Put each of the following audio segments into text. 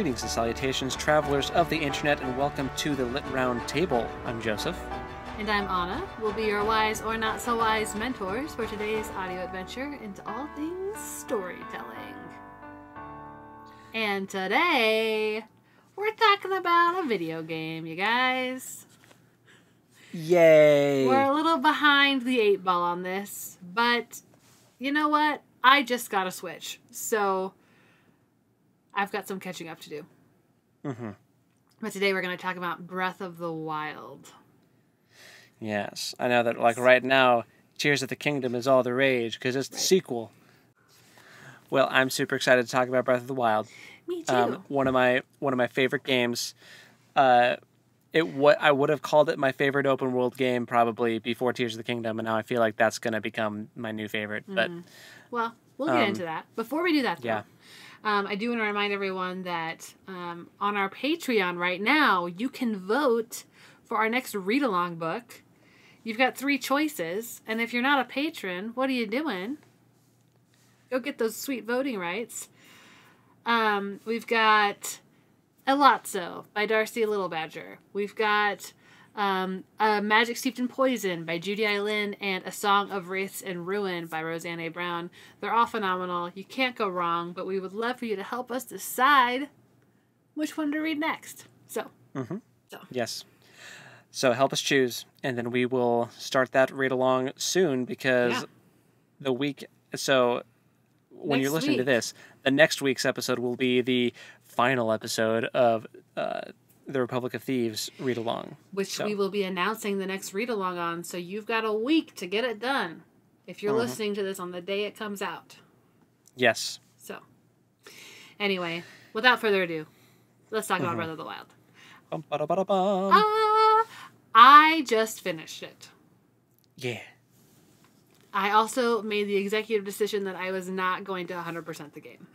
Greetings and salutations, travelers of the internet, and welcome to the Lit Round Table. I'm Josef. And I'm Anna. We'll be your wise or not so wise mentors for today's audio adventure into all things storytelling. And today, we're talking about a video game, you guys. Yay! We're a little behind the eight ball on this, but you know what? I just got a Switch, so I've got some catching up to do. Mm-hmm. But today we're going to talk about Breath of the Wild. Yes, I know that. Like right now, Tears of the Kingdom is all the rage because it's the Right. sequel. Well, I'm super excited to talk about Breath of the Wild. Me too. Um, one of my one of my favorite games. Uh, it what I would have called it my favorite open world game probably before Tears of the Kingdom, and now I feel like that's gonna become my new favorite. But Well, we'll get Um, into that. Before we do that, though, yeah. Um, I do want to remind everyone that um, on our Patreon right now, you can vote for our next read along book. You've got three choices, and if you're not a patron, what are you doing? Go get those sweet voting rights. Um, we've got Elatsoe by Darcie Little Badger. We've got um, a Magic Steeped in Poison by Judy I. Lin and A Song of Wraiths and Ruin by Roseanne A. Brown. They're all phenomenal. You can't go wrong, but we would love for you to help us decide which one to read next. So, mm-hmm. so. yes, so help us choose, and then we will start that read along soon because Yeah. the week. So when you're Next listening to this, the next week's episode will be the final episode of uh, the Republic of Thieves read along. which So- we will be announcing the next read along on. So, you've got a week to get it done if you're Mhm. listening to this on the day it comes out. Yes. So, anyway, without further ado, let's talk about. Breath of the Wild. Bum, ba, da, ba, da, bum. Ah, I just finished it. Yeah. I also made the executive decision that I was not going to 100% the game.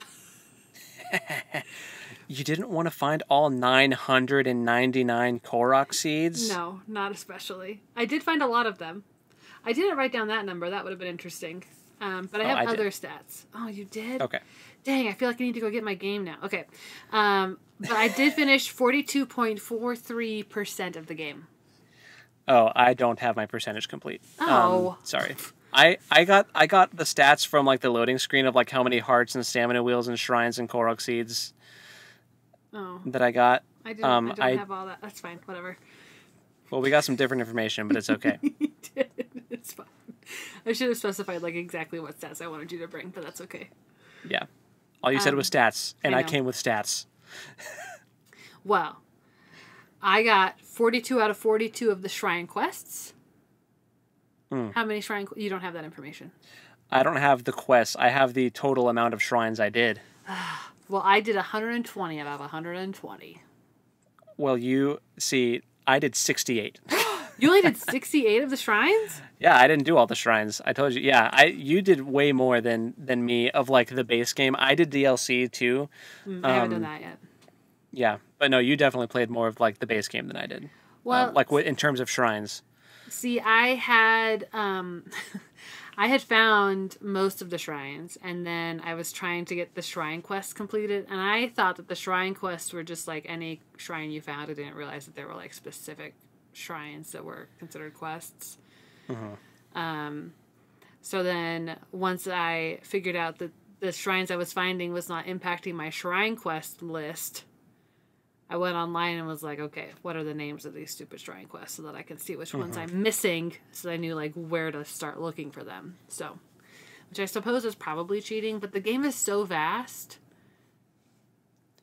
You didn't want to find all 999 Korok seeds? No, not especially. I did find a lot of them. I didn't write down that number. That would have been interesting. Um, but I Oh, have I did. other stats. Oh, you did? Okay. Dang, I feel like I need to go get my game now. Okay. Um, but I did finish 42.43% of the game. Oh, I don't have my percentage complete. Oh. Um, sorry. I, I got I got the stats from like the loading screen of like how many hearts and stamina wheels and shrines and Korok seeds Oh, that I got. I didn't, Um, I don't I- have all that. That's fine. Whatever. Well, we got some different information, but it's okay. You did. It's fine. I should have specified like exactly what stats I wanted you to bring, but that's okay. yeah. All you said Um, was stats, and I I, came with stats. Well, I got 42 out of 42 of the shrine quests. Mm. How many shrine? You don't have that information. I don't have the quests. I have the total amount of shrines I did. Well, I did 120 out of 120. Well, you see, I did 68. You only did 68 of the shrines? Yeah, I didn't do all the shrines. I told you. Yeah, I you did way more than than me of like the base game. I did DLC too. Mm, I haven't done Um, that yet. Yeah, but no, you definitely played more of like the base game than I did. Well, Um, like what in terms of shrines. see, I had um, I had found most of the shrines, and then I was trying to get the shrine quests completed, and I thought that the shrine quests were just like any shrine you found. I didn't realize that there were like specific shrines that were considered quests. Um, so then once I figured out that the shrines I was finding was not impacting my shrine quest list, I went online and was like, okay, what are the names of these stupid shrine quests so that I can see which ones I'm missing so I knew like where to start looking for them. So, which I suppose is probably cheating, but the game is so vast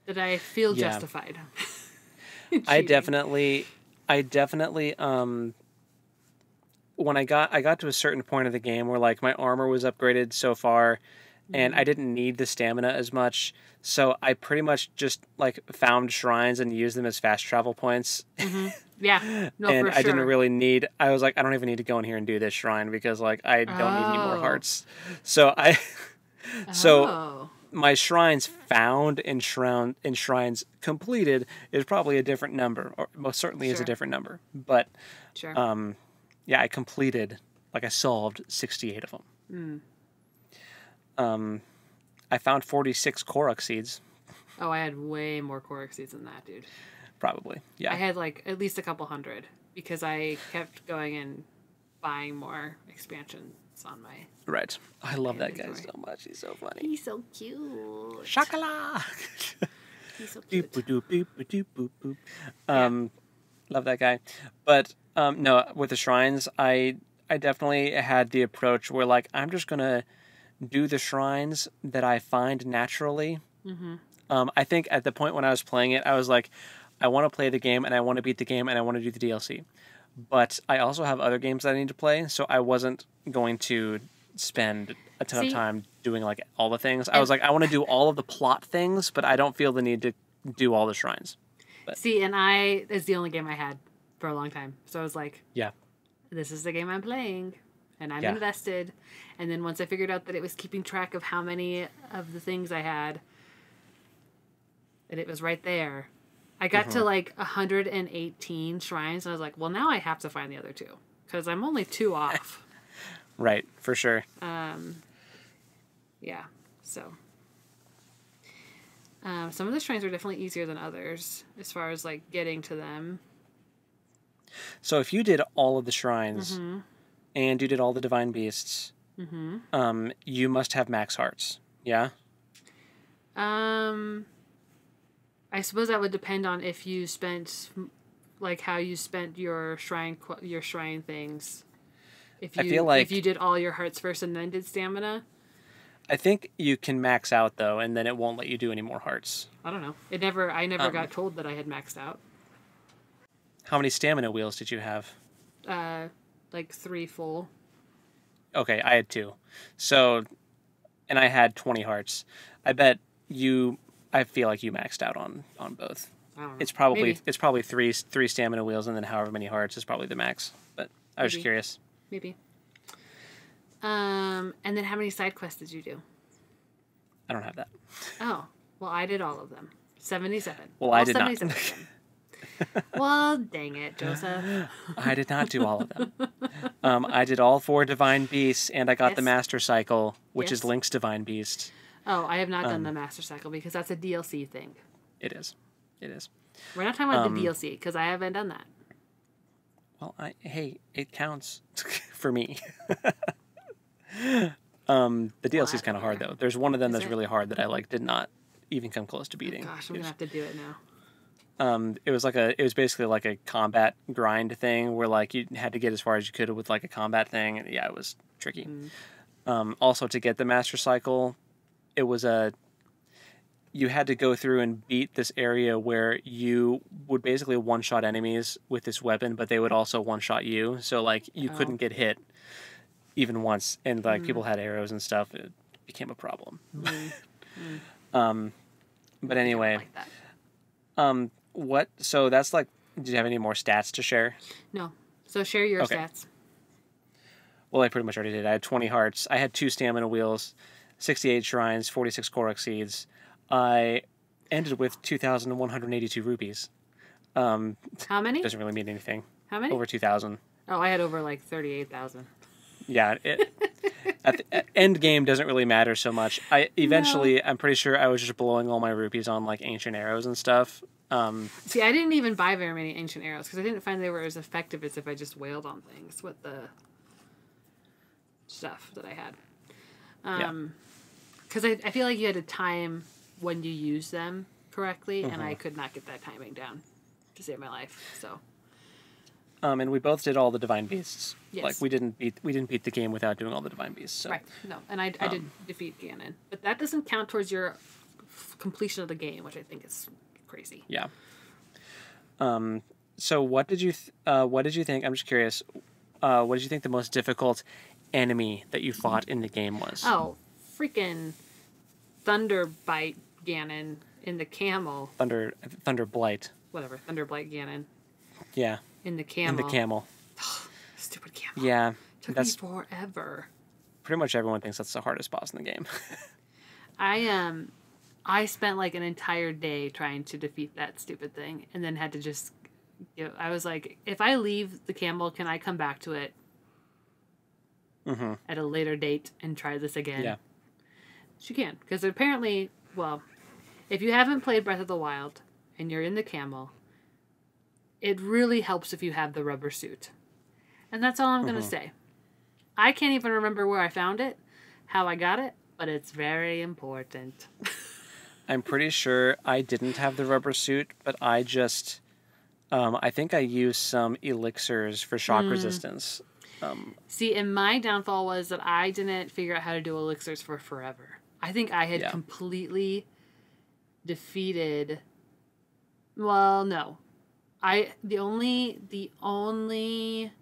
that I feel Yeah. justified. I definitely, I definitely, um, when I got, I got to a certain point of the game where like my armor was upgraded so far, and Mm-hmm. I didn't need the stamina as much, so I pretty much just like found shrines and used them as fast travel points, Yeah, no, and I didn't really need. I was like, I don't even need to go in here and do this shrine because like I don't need any more Oh. hearts. So I, so oh. my shrines found and shrine and shrines completed is probably a different number, or most certainly is a different number. But Sure. um, yeah, I completed like I solved sixty eight of them. Mm. Um, I found forty six Korok seeds. Oh, I had way more core seeds than that, dude. Probably. Yeah. I had like at least a couple hundred because I kept going and buying more expansions on my. right. I love that guy so much. He's so funny. He's so cute. Chocolat. He's so Boop, cute. boop, doop, boop, boop, doop, boop, boop. Um, love that guy. But um, no, with the shrines, I I definitely had the approach where like I'm just gonna do the shrines that I find naturally. Mm-hmm. Um, I think at the point when I was playing it, I was like, I want to play the game and I want to beat the game and I want to do the DLC. But I also have other games that I need to play, so I wasn't going to spend a ton See? of time doing like all the things. I was like, I want to do all of the plot things, but I don't feel the need to do all the shrines. See, and I is the only game I had for a long time. So I was like, Yeah. this is the game I'm playing, and I'm Yeah. invested. And then once I figured out that it was keeping track of how many of the things I had, and it was right there. I got Mm-hmm. to like 118 shrines, and I was like, well, now I have to find the other two because I'm only two off. Right, for sure. Um, yeah, so. Um, some of the shrines are definitely easier than others as far as like getting to them. So if you did all of the shrines Mm-hmm. And you did all the divine beasts, Mm-hmm. um, you must have max hearts. Yeah. Um, I suppose that would depend on if you spent, like, how you spent your shrine your shrine things. If I you feel like- if you did all your hearts first and then did stamina, I think you can max out though, and then it won't let you do any more hearts. I don't know. It never I never Um, got told that I had maxed out. How many stamina wheels did you have? Uh, like three full. Okay, I had two. So, and I had 20 hearts. I bet you, I feel like you maxed out on, on both. I don't know. It's probably, maybe, it's probably three, three stamina wheels and then however many hearts is probably the max. But I was just curious. maybe. Um, and then how many side quests did you do? I don't have that. Oh, well, I did all of them. Seventy-seven. Well, I did not. 77 of them. well, dang it, Josef. I did not do all of them. Um, I did all four divine beasts and I got the master cycle, which is Link's divine beast. Oh, I have not done Um, the Master Cycle because that's a DLC thing. It is. It is. We're not talking about um, the DLC because I haven't done that. Well, I hey, it counts for me. um, the DLC is kind of hard though. There's one of them Is that's it? really hard that I like did not even come close to beating. Gosh, I'm gonna have to do it now. Um, it was like a it was basically like a combat grind thing where like you had to get as far as you could with like a combat thing. And yeah, it was tricky. Mm. Um, also, to get the master cycle, it was a you had to go through and beat this area where you would basically one shot enemies with this weapon, but they would also one shot you. So like you Oh. couldn't get hit even once, and like Mm. people had arrows and stuff. It became a problem. Mm. Um, but anyway, like um, what? So that's like. Do you have any more stats to share? No. So share your Okay. stats. Well, I pretty much already did. I had 20 hearts. I had two stamina wheels, 68 shrines, 46 Korok seeds. I ended with 2,182 rupees. Um, How many? doesn't really mean anything. How many? Over 2,000. Oh, I had over like thirty-eight thousand. Yeah. It, at the end game doesn't really matter so much. I eventually, I'm pretty sure I was just blowing all my rupees on like ancient arrows and stuff. Um, See, I didn't even buy very many ancient arrows because I didn't find they were as effective as if I just wailed on things with the stuff that I had. Yeah. Um, because I, I feel like you had to time when you use them correctly, and Mm-hmm. I could not get that timing down to save my life. So um, and we both did all the divine beasts. Yes. Like we didn't beat we didn't beat the game without doing all the divine beasts. So. right, no, and I, I did Um, defeat Ganon, but that doesn't count towards your completion of the game, which I think is crazy. Yeah. Um. So what did you th- uh what did you think? I'm just curious. Uh, what did you think the most difficult enemy that you fought in the game was? Oh, freaking Thunderbite Ganon in the camel. Thunder Thunder Blight. Whatever, Thunderblight Ganon Yeah. In the camel. In the camel. Stupid camel. Yeah. Took That's me forever. pretty much everyone thinks that's the hardest boss in the game. I um, I spent like an entire day trying to defeat that stupid thing, and then had to just. You know, I was like, if I leave the camel, can I come back to it hmm at a later date and try this again? Yeah. She can, because apparently, well, If you haven't played Breath of the Wild and you're in the camel, it really helps if you have the rubber suit. And that's all I'm going to say. I can't even remember where I found it, how I got it, but it's very important. I'm pretty sure I didn't have the rubber suit, but I just, um, I think I used some elixirs for shock resistance. Um, See, and my downfall was that I didn't figure out how to do elixirs for forever. I think I had Yeah. completely defeated. Well, no, I the only the only.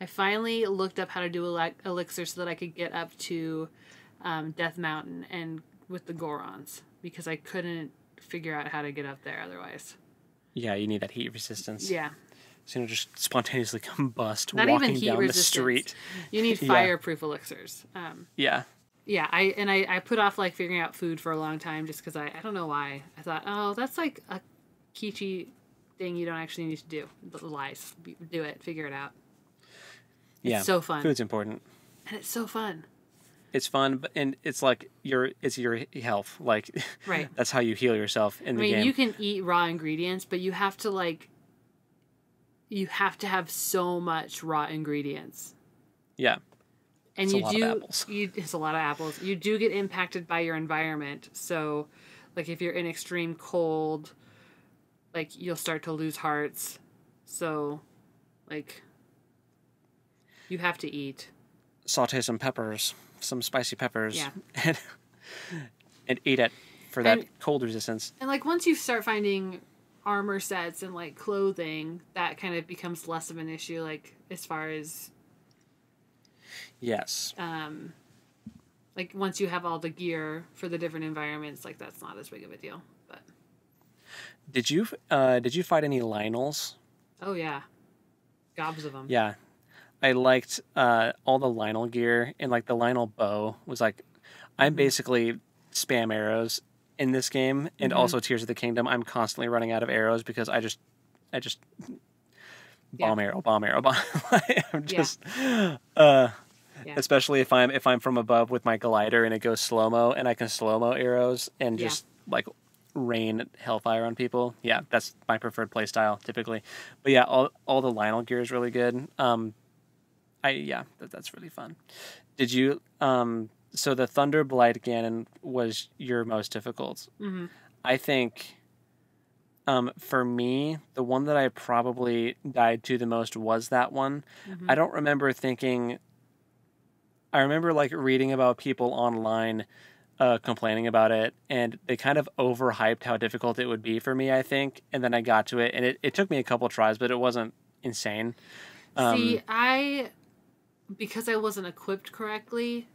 I finally looked up how to do elixir so that I could get up to um, Death Mountain and with the Gorons because I couldn't figure out how to get up there otherwise. yeah, you need that heat resistance. Yeah. So you know, just spontaneously combust Not walking even heat down resistance. the street. You need Yeah. fireproof elixirs. Um, Yeah. Yeah, I and I, I put off like figuring out food for a long time just because I, I don't know why. I thought, oh, that's like a Kichi thing you don't actually need to do. But lies. Do it. Figure it out. It's Yeah. so fun. Food's important. And it's so fun. It's fun, but and it's like your it's your health. Like Right. that's how you heal yourself in I the mean, game. you can eat raw ingredients, but you have to like you have to have so much raw ingredients. yeah. And It's a you do apples. you it's a lot of apples you do get impacted by your environment so like if you're in extreme cold like you'll start to lose hearts so like you have to eat Saute some peppers, some spicy peppers, Yeah. and and eat it for that And- cold resistance. and like once you start finding armor sets and like clothing that kind of becomes less of an issue like as far as Yes. um like once you have all the gear for the different environments like that's not as big of a deal but Did you uh did you fight any Lynels? oh yeah gobs of them Yeah. I liked uh all the Lynel gear and like the Lynel bow was like Mm-hmm. I'm basically spam arrows in this game and Mhm. also Tears of the Kingdom. I'm constantly running out of arrows because I just I just Yeah. bomb arrow, bomb arrow, bomb. I'm Yeah. just uh Yeah. especially if I'm if I'm from above with my glider and it goes slow mo and I can slow mo arrows and Yeah. just like rain hellfire on people. Yeah, that's my preferred play style typically. But yeah, all all the Lynel gear is really good. Um, I yeah, that, that's really fun. Did you um? So the Thunder Blight Ganon was your most difficult. hmm I think. Um, for me, the one that I probably died to the most was that one. Mhm. I don't remember thinking. I remember like reading about people online uh, complaining about it, and they kind of overhyped how difficult it would be for me. I think, and then I got to it, and it, it took me a couple tries, but it wasn't insane. Um, See, I because I wasn't equipped correctly.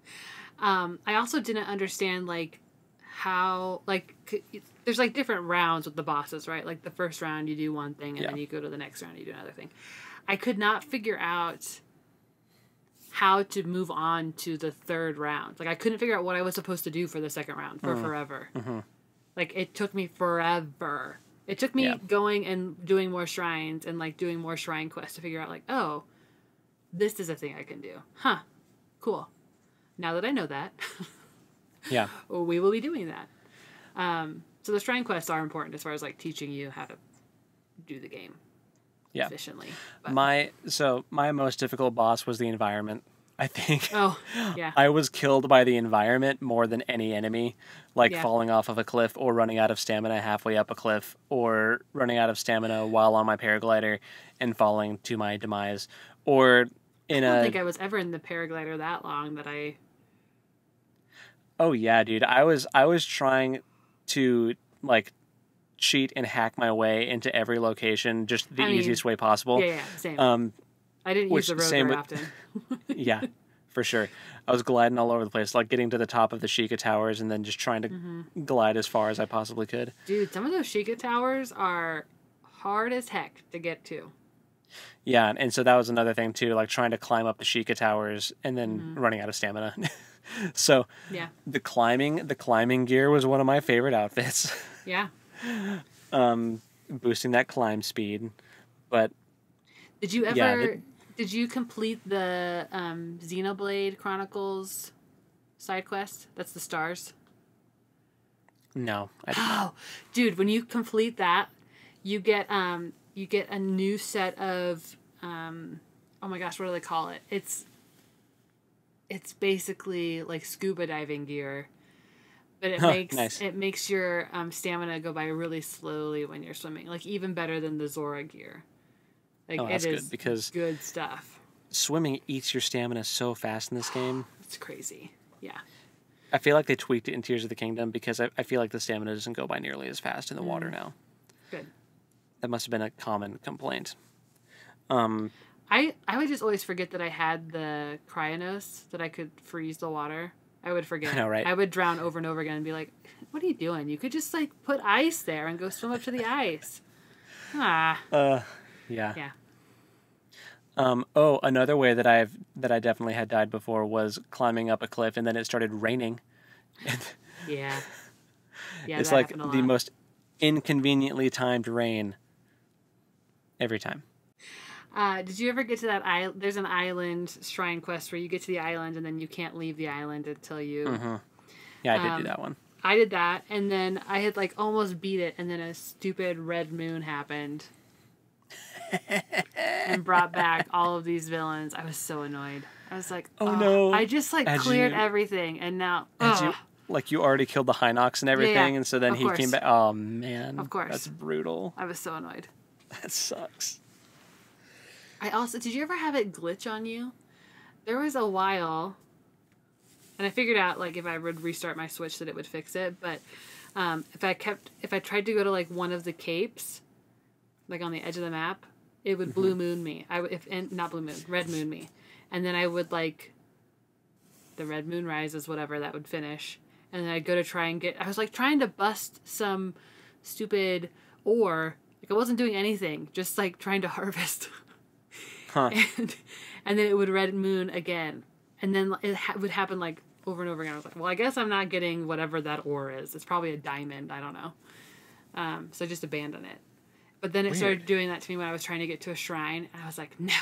um, I also didn't understand like how like c- there's like different rounds with the bosses, right? Like the first round you do one thing, and Yeah. then you go to the next round you do another thing. I could not figure out how to move on to the third round. Like I couldn't figure out what I was supposed to do for the second round for forever. mhm. Like it took me forever. It took me Yeah. going and doing more shrines and like doing more shrine quests to figure out like, oh, this is a thing I can do. Huh. Cool. Now that I know that, yeah, we will be doing that. Um, so the shrine quests are important as far as like teaching you how to do the game Yeah. efficiently. But, my so my most difficult boss was the environment. I think. oh, yeah. I was killed by the environment more than any enemy, like Yeah. falling off of a cliff or running out of stamina halfway up a cliff or running out of stamina while on my paraglider and falling to my demise or in I don't a think I was ever in the paraglider that long that I. Oh yeah, dude. I was I was trying to like cheat and hack my way into every location just the I mean, easiest way possible. Yeah, yeah, same. Um I didn't which use the road same very with- often. yeah, for sure. I was gliding all over the place, like getting to the top of the Sheikah Towers and then just trying to Mm-hmm. glide as far as I possibly could. Dude, some of those Sheikah towers are hard as heck to get to. Yeah, and so that was another thing too, like trying to climb up the Sheikah Towers and then Mm-hmm. running out of stamina. so Yeah. the climbing, the climbing gear was one of my favorite outfits. Yeah. Um, boosting that climb speed, but Did you ever Yeah, did you complete the um Xenoblade Chronicles side quest? That's the stars. No, I did not. Oh, dude, when you complete that, you get um you get a new set of um oh my gosh, what do they call it? It's it's basically like scuba diving gear. But it makes nice. it makes your um, stamina go by really slowly when you're swimming. Like even better than the Zora gear. Like Oh, it that's good, because- good stuff. Swimming eats your stamina so fast in this game. It's crazy. Yeah. I feel like they tweaked it in Tears of the Kingdom because I, I feel like the stamina doesn't go by nearly as fast in the Mm. water now. Good. That must have been a common complaint. Um, I I would just always forget that I had the Cryonis that I could freeze the water. I would forget. I know, right? I would drown over and over again and be like, "What are you doing? You could just like put ice there and go swim up to the ice." Ah, uh, yeah. yeah. Um, oh, another way that I've that I definitely had died before was climbing up a cliff and then it started raining. Yeah. Yeah, it's like the most inconveniently timed rain every time. Uh, did you ever get to that island? There's an island shrine quest where you get to the island and then you can't leave the island until you. hmm Yeah, I did Um, do that one. I did that, and then I had like almost beat it, and then a stupid red moon happened and brought back all of these villains. I was so annoyed. I was like, Oh, "Oh, no. I just like Had cleared you- everything, and now, you, like you already killed the Hinox and everything, and so then of he course. came back. Oh man, Of course. that's brutal. I was so annoyed. That sucks. I also did you ever have it glitch on you? There was a while, and I figured out like if I would restart my Switch that it would fix it. But um, if I kept if I tried to go to like one of the capes, like on the edge of the map, it would blue moon me. I would if and not blue moon, red moon me, and then I would like the red moon rises, whatever that would finish, and then I'd go to try and get. I was like trying to bust some stupid ore. Like I wasn't doing anything, just like trying to harvest. Huh. and, and then it would red moon again. And then it ha- would happen like over and over again. I was like well i guess i'm not getting whatever that ore is. It's probably a diamond. I don't know. Um, so I just abandon it. But then it started doing that to me when i was trying to get to a shrine. And i was like no.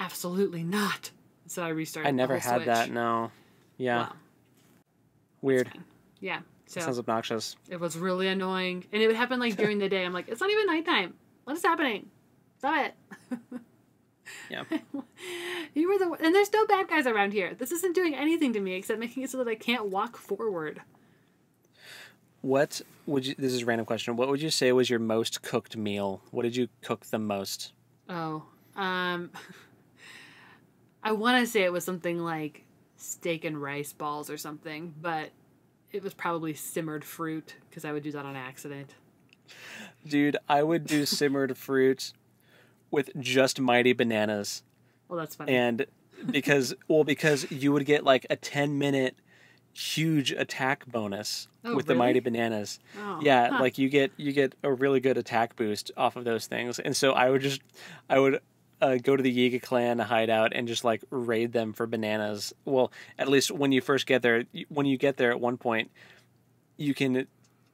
Absolutely not. So i restarted I never had that. No. Yeah. Wow. Weird. yeah so Sounds obnoxious. it was really annoying. And it would happen like during the day. I'm like it's not even nighttime. What is happening? Stop it Yeah. You were the and there's no bad guys around here. This isn't doing anything to me except making it so that I can't walk forward. What would you? This is a random question. What would you say was your most cooked meal? What did you cook the most? Oh, um, I want to say it was something like steak and rice balls or something, but it was probably simmered fruit because I would do that on accident. Dude, I would do simmered fruit with just mighty bananas. Well, that's funny. And because well, because you would get like a ten minute huge attack bonus Oh, with the mighty bananas. oh, Yeah, huh. like you get you get a really good attack boost off of those things. And so I would just I would uh, go to the Yiga clan hideout and just like raid them for bananas. Well, at least when you first get there, when you get there at one point, you can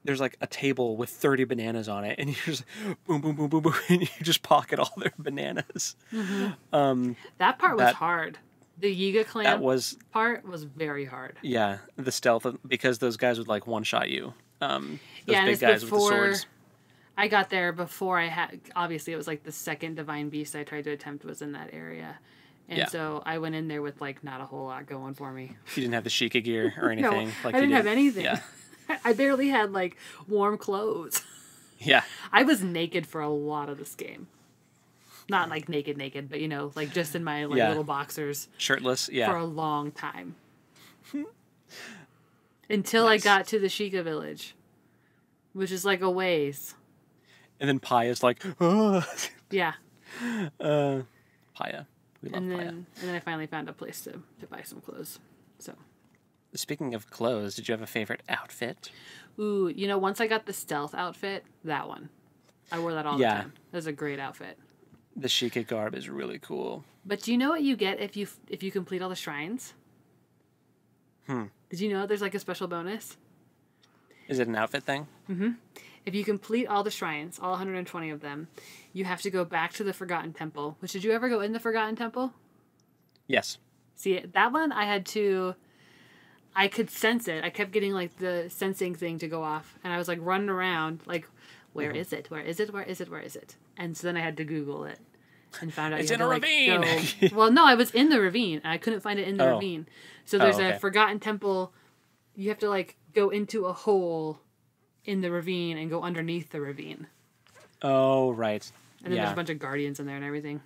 there's like a table with 30 bananas on it and you just boom boom boom boom boom and you just pocket all their bananas. Um that part was that- hard. The Yiga clan that was part was very hard. yeah, the stealth of- because those guys would like one shot you. Um those yeah, big guys with the swords. I got there before I had. Obviously, it was like the second divine beast I tried to attempt was in that area, and Yeah. so I went in there with like not a whole lot going for me. You didn't have the Sheikah gear or No, anything. like I didn't did. have anything. Yeah. I barely had like warm clothes. Yeah. I was naked for a lot of this game. Not like naked, naked, but you know, like just in my like Yeah. little boxers Shirtless. Yeah. for a long time. Until Nice. I got to the Sheikah village, which is like a ways. And then Pi is like, oh. Yeah. uh, Paya. We love and then Paya. and then I finally found a place to, to buy some clothes. So Speaking of clothes, did you have a favorite outfit? ooh, you know, once I got the stealth outfit, that one. I wore that all Yeah. the time. That was a great outfit. The Sheikah garb is really cool. But do you know what you get if you if you complete all the shrines? Hmm. Did you know there's like a special bonus? Is it an outfit thing? If you complete all the shrines, all 120 of them, you have to go back to the Forgotten Temple. Which did you ever go in the Forgotten Temple? Yes. See, that one I had to I could sense it. I kept getting like the sensing thing to go off, and I was like running around, like, "Where Mm-hmm. is it? Where is it? Where is it? Where is it?" And so then I had to Google it, and found out It's you in a to, like, ravine. go- well, no, I was in the ravine, I couldn't find it in the Oh. ravine. So Oh, there's okay. a forgotten temple. You have to like go into a hole in the ravine and go underneath the ravine, Oh, right. and then yeah. there's a bunch of guardians in there and everything.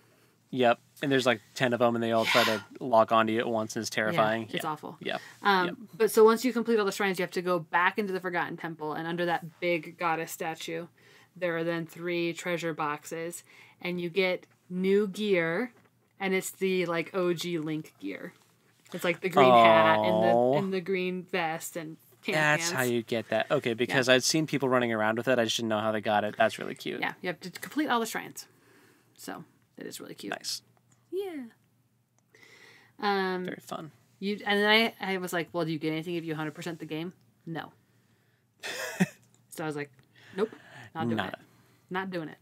Yep. And there's like 10 of them, and they all try to lock onto you at once, and it's terrifying. Yeah, it's awful. Yeah. Um, Yep. But so once you complete all the shrines, you have to go back into the Forgotten Temple, and under that big goddess statue, there are then three treasure boxes, and you get new gear, and it's the like OG Link gear. It's like the green hat and the and the green vest and That's pants. how you get that. Okay, because I'd seen people running around with it. I just didn't know how they got it. That's really cute. Yeah, you have to complete all the shrines. So it is really cute. Nice. Yeah. Um, Very fun. You and then I, I was like, well, do you get anything if you 100% the game? No. so I was like, nope, not doing Nada. it. Not doing it.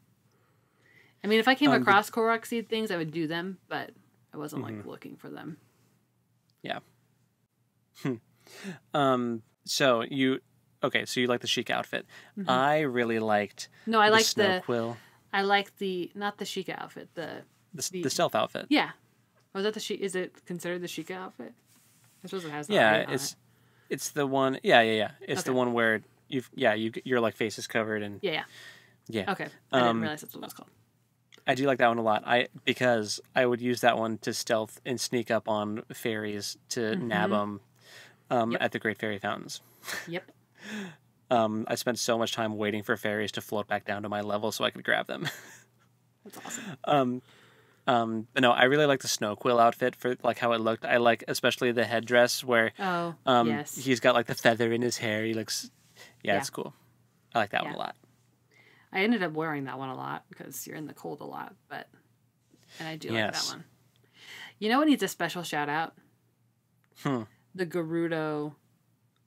I mean, if I came Um, across Korok seed things, I would do them, but I wasn't Mm-hmm. like looking for them. Yeah. Hmm. Um. So you, okay? So you like the chic outfit. I really liked No, I the like snow Mm-hmm. the quill, I like the not the chic outfit. The the, the- the stealth outfit. yeah, was that the she? Is it considered the Sheikah outfit? I suppose it has. that Yeah, it's it. it's the one. Yeah, yeah, yeah. It's the one where you've yeah you your like face is covered and yeah, yeah. yeah. Okay, I didn't Um, realize that's what it was called. I do like that one a lot. I because I would use that one to stealth and sneak up on fairies to nab 'em nab them um, Yep. at the Great Fairy Fountains. Yep. Um, I spent so much time waiting for fairies to float back down to my level so I could grab them. That's awesome. um, um, but no, I really like the snow quill outfit for like how it looked. I like especially the headdress where Oh, um, yes. he's got like the feather in his hair. He looks, yeah, Yeah. it's cool. I like that one a lot. I ended up wearing that one a lot because you're in the cold a lot, but and I do like Yes. that one. You know what needs a special shout out? Hmm. The Gerudo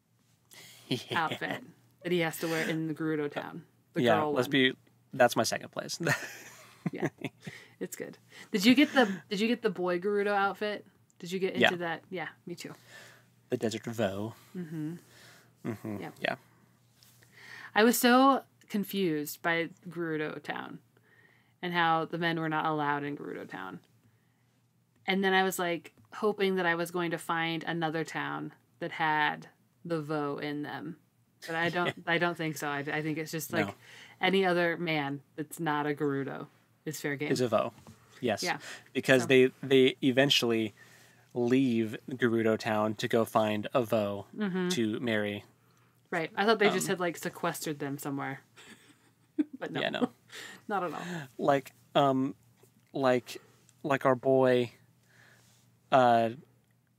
Yeah. outfit that he has to wear in the Gerudo town. The yeah, let's one. be. That's my second place. Yeah, it's good. Did you get the Did you get the boy Gerudo outfit? Did you get into Yeah. that? Yeah, me too. the Desert Voe. Mm-hmm. hmm Yeah. Yeah. I was so confused by Gerudo Town and how the men were not allowed in Gerudo Town. And then I was like hoping that I was going to find another town that had the Voe in them. But I don't I don't think so. I, I think it's just like No. any other man that's not a Gerudo is fair game. Is a Voe. Yes. Yeah. Because So- they they eventually leave Gerudo Town to go find a Voe Mm-hmm. to marry. right. I thought they just Um, had like sequestered them somewhere. but no. Yeah, no. Not at all. like um like like our boy uh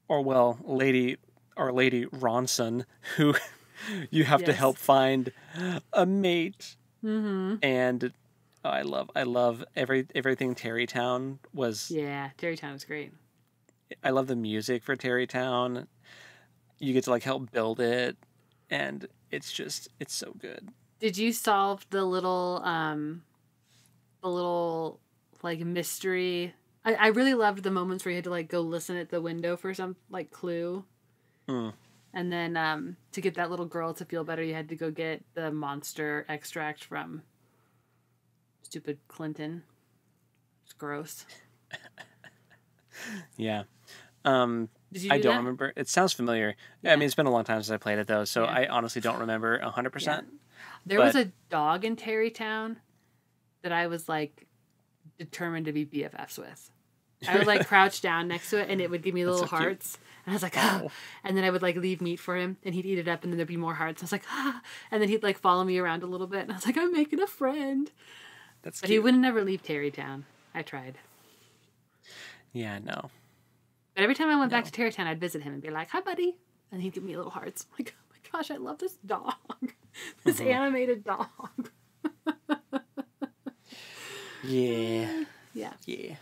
or well lady our lady Rhondson who you have to help find a mate Mm-hmm. and oh, i love i love every everything Tarrey Town was Yeah, Tarrey Town is great. i love the music for Tarrey Town you get to like help build it and it's just it's so good Did you solve the little um the little like mystery? I, I really loved the moments where you had to like go listen at the window for some like clue. Hmm. And then um to get that little girl to feel better you had to go get the monster extract from stupid Kilton. It's gross. yeah um do I don't that? remember. It sounds familiar. Yeah. I mean, it's been a long time since I played it though, so Yeah. I honestly don't remember hundred percent. There was a dog in Tarrey Town that I was like determined to be BFFs with. I would like crouch down next to it and it would give me little so hearts. And I was like. Oh. And then I would like leave meat for him and he'd eat it up and then there'd be more hearts. I was like, ah. And then he'd like follow me around a little bit. And I was like, I'm making a friend. That's But cute. he would never leave Tarrey Town. I tried. Yeah, no. But every time I went back No. to Tarrey Town, I'd visit him and be like, hi, buddy. And he'd give me little hearts. I'm like, oh my gosh, I love this dog. this Mhm. animated dog. Yeah, Yeah. yeah.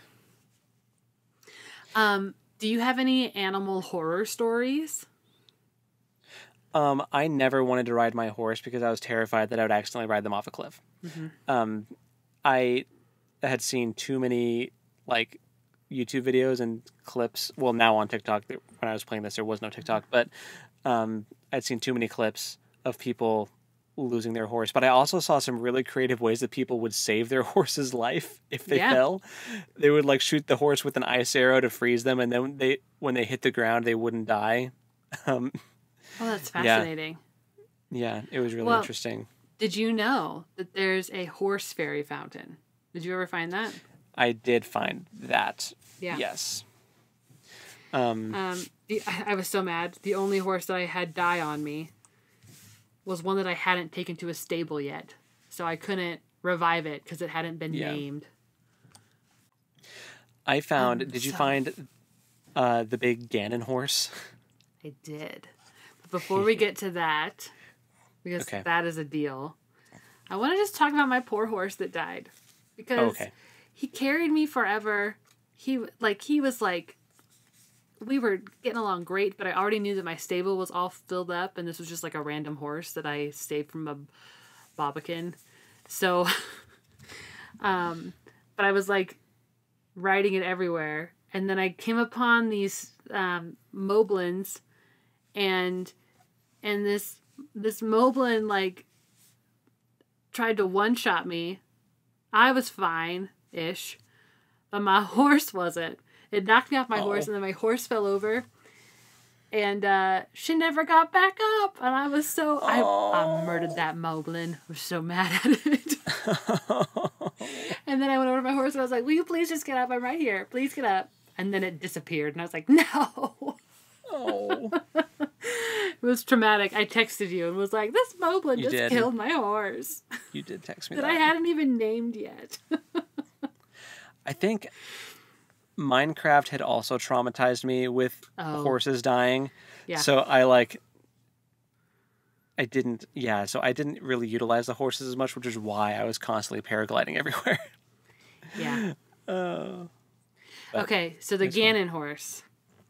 Um, do you have any animal horror stories? Um, I never wanted to ride my horse because I was terrified that I would accidentally ride them off a cliff. Mhm. Um, I had seen too many like YouTube videos and clips. Well, now on TikTok, when I was playing this, there was no TikTok, but um, I'd seen too many clips of people losing their horse, but I also saw some really creative ways that people would save their horse's life if they Yeah. fell. They would like shoot the horse with an ice arrow to freeze them, and then they when they hit the ground, they wouldn't die. Um, Oh, that's Yeah. fascinating. yeah, it was really Well- interesting. Did you know that there's a horse fairy fountain? Did you ever find that? I did find that. Yeah. Yes. Um, Um, the, I, was so mad. The only horse that I had die on me was one that I hadn't taken to a stable yet, so I couldn't revive it because it hadn't been Yeah. named. I found. um, did you so- find uh, the big Ganon horse? I did. But before we get to that, because Okay. that is a deal, I want to just talk about my poor horse that died because Oh, okay. he carried me forever. He like he was like we were getting along great, but I already knew that my stable was all filled up, and this was just like a random horse that I saved from a Bokoblin. So, um, but I was like riding it everywhere, and then I came upon these um, moblins, and and this this moblin like tried to one shot me. I was fine ish, but my horse wasn't. It knocked me off my horse, Oh. and then my horse fell over. And uh, she never got back up, and I was so I, I murdered that moblin. I was so mad at it. and then I went over to my horse and I was like, "Will you please just get up? I'm right here. Please get up." And then it disappeared, and I was like, "No." Oh. It was traumatic. I texted you and was like, "This moblin You just did. killed my horse You did text me that that. I hadn't even named yet." I think Minecraft had also traumatized me with Oh. horses dying. Yeah. So I like I didn't yeah, so I didn't really utilize the horses as much, which is why I was constantly paragliding everywhere. yeah. Oh. Okay, so the. Ganon horse.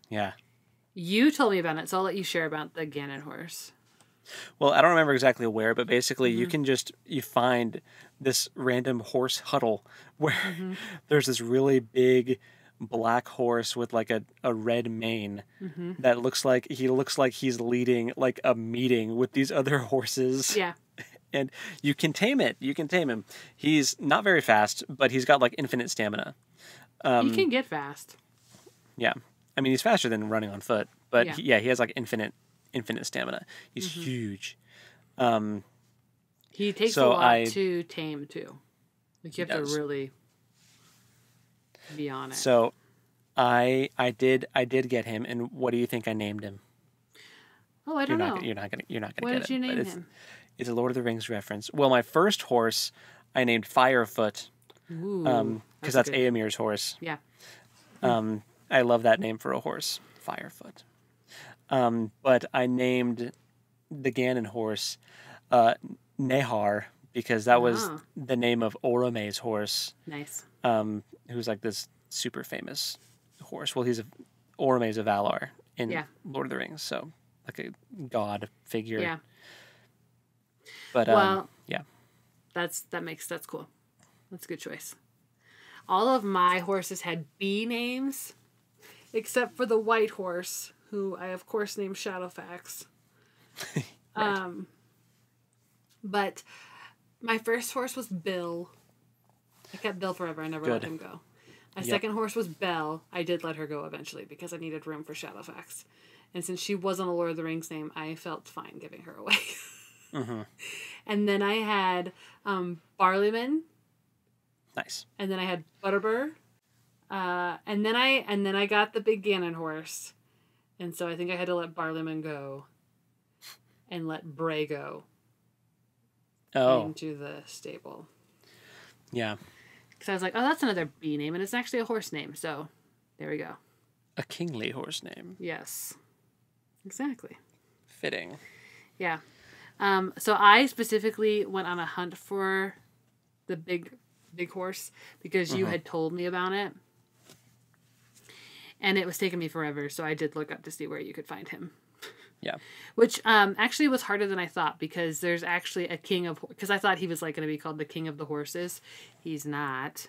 Yeah. You told me about it, so I'll let you share about the Ganon horse. Well, I don't remember exactly where, but basically Mm-hmm. you can just you find this random horse huddle where Mm-hmm. there's this really big black horse with like a, a red mane Mm-hmm. that looks like he looks like he's leading like a meeting with these other horses Yeah. and you can tame it you can tame him he's not very fast but he's got like infinite stamina um, you can get fast. yeah i mean he's faster than running on foot but Yeah. he- yeah he has like infinite infinite stamina he's Mm-hmm. huge um He takes So a lot I- to tame too. Like you have does. to really be on it. So I I did I did get him and what do you think I named him? oh, I You're don't not know. gonna- you're not gonna you're not gonna What get did you it. but name it's, him? It's a Lord of the Rings reference. Well, my first horse I named Firefoot Ooh, um because that's. Éomer's horse. Yeah. Um I love that name for a horse, Firefoot. Um but I named the Ganon horse uh Nahar because that was Ah. the name of Orome's horse. Nice. um, who's like this super famous horse. Well, he's a Orome's a Valar in Yeah. Lord of the Rings, so like a god figure. Yeah. But um, yeah, That's that makes that's cool. That's a good choice. All of my horses had B names, except for the white horse, who I of course named Shadowfax. Um, but my first horse was Bill. I kept Bill forever. I never let him go. My Yep. second horse was Belle. I did let her go eventually because I needed room for Shadowfax. And since she wasn't a Lord of the Rings name, I felt fine giving her away. hmm and then I had um, Barliman, nice. and then I had Butterbur, uh, and then I and then I got the big Ganon horse, and so I think I had to let Barliman go, and let Bray go Oh, into the stable yeah, because I was like, oh, that's another B name, and it's actually a horse name, so there we go. a kingly horse name, Yes, exactly. fitting. Yeah. Um, so I specifically went on a hunt for the big big horse because you had told me about it. And it was taking me forever, so I did look up to see where you could find him. Yeah, Which um, actually was harder than I thought because there's actually a king of because I thought he was like going to be called the king of the horses. He's not.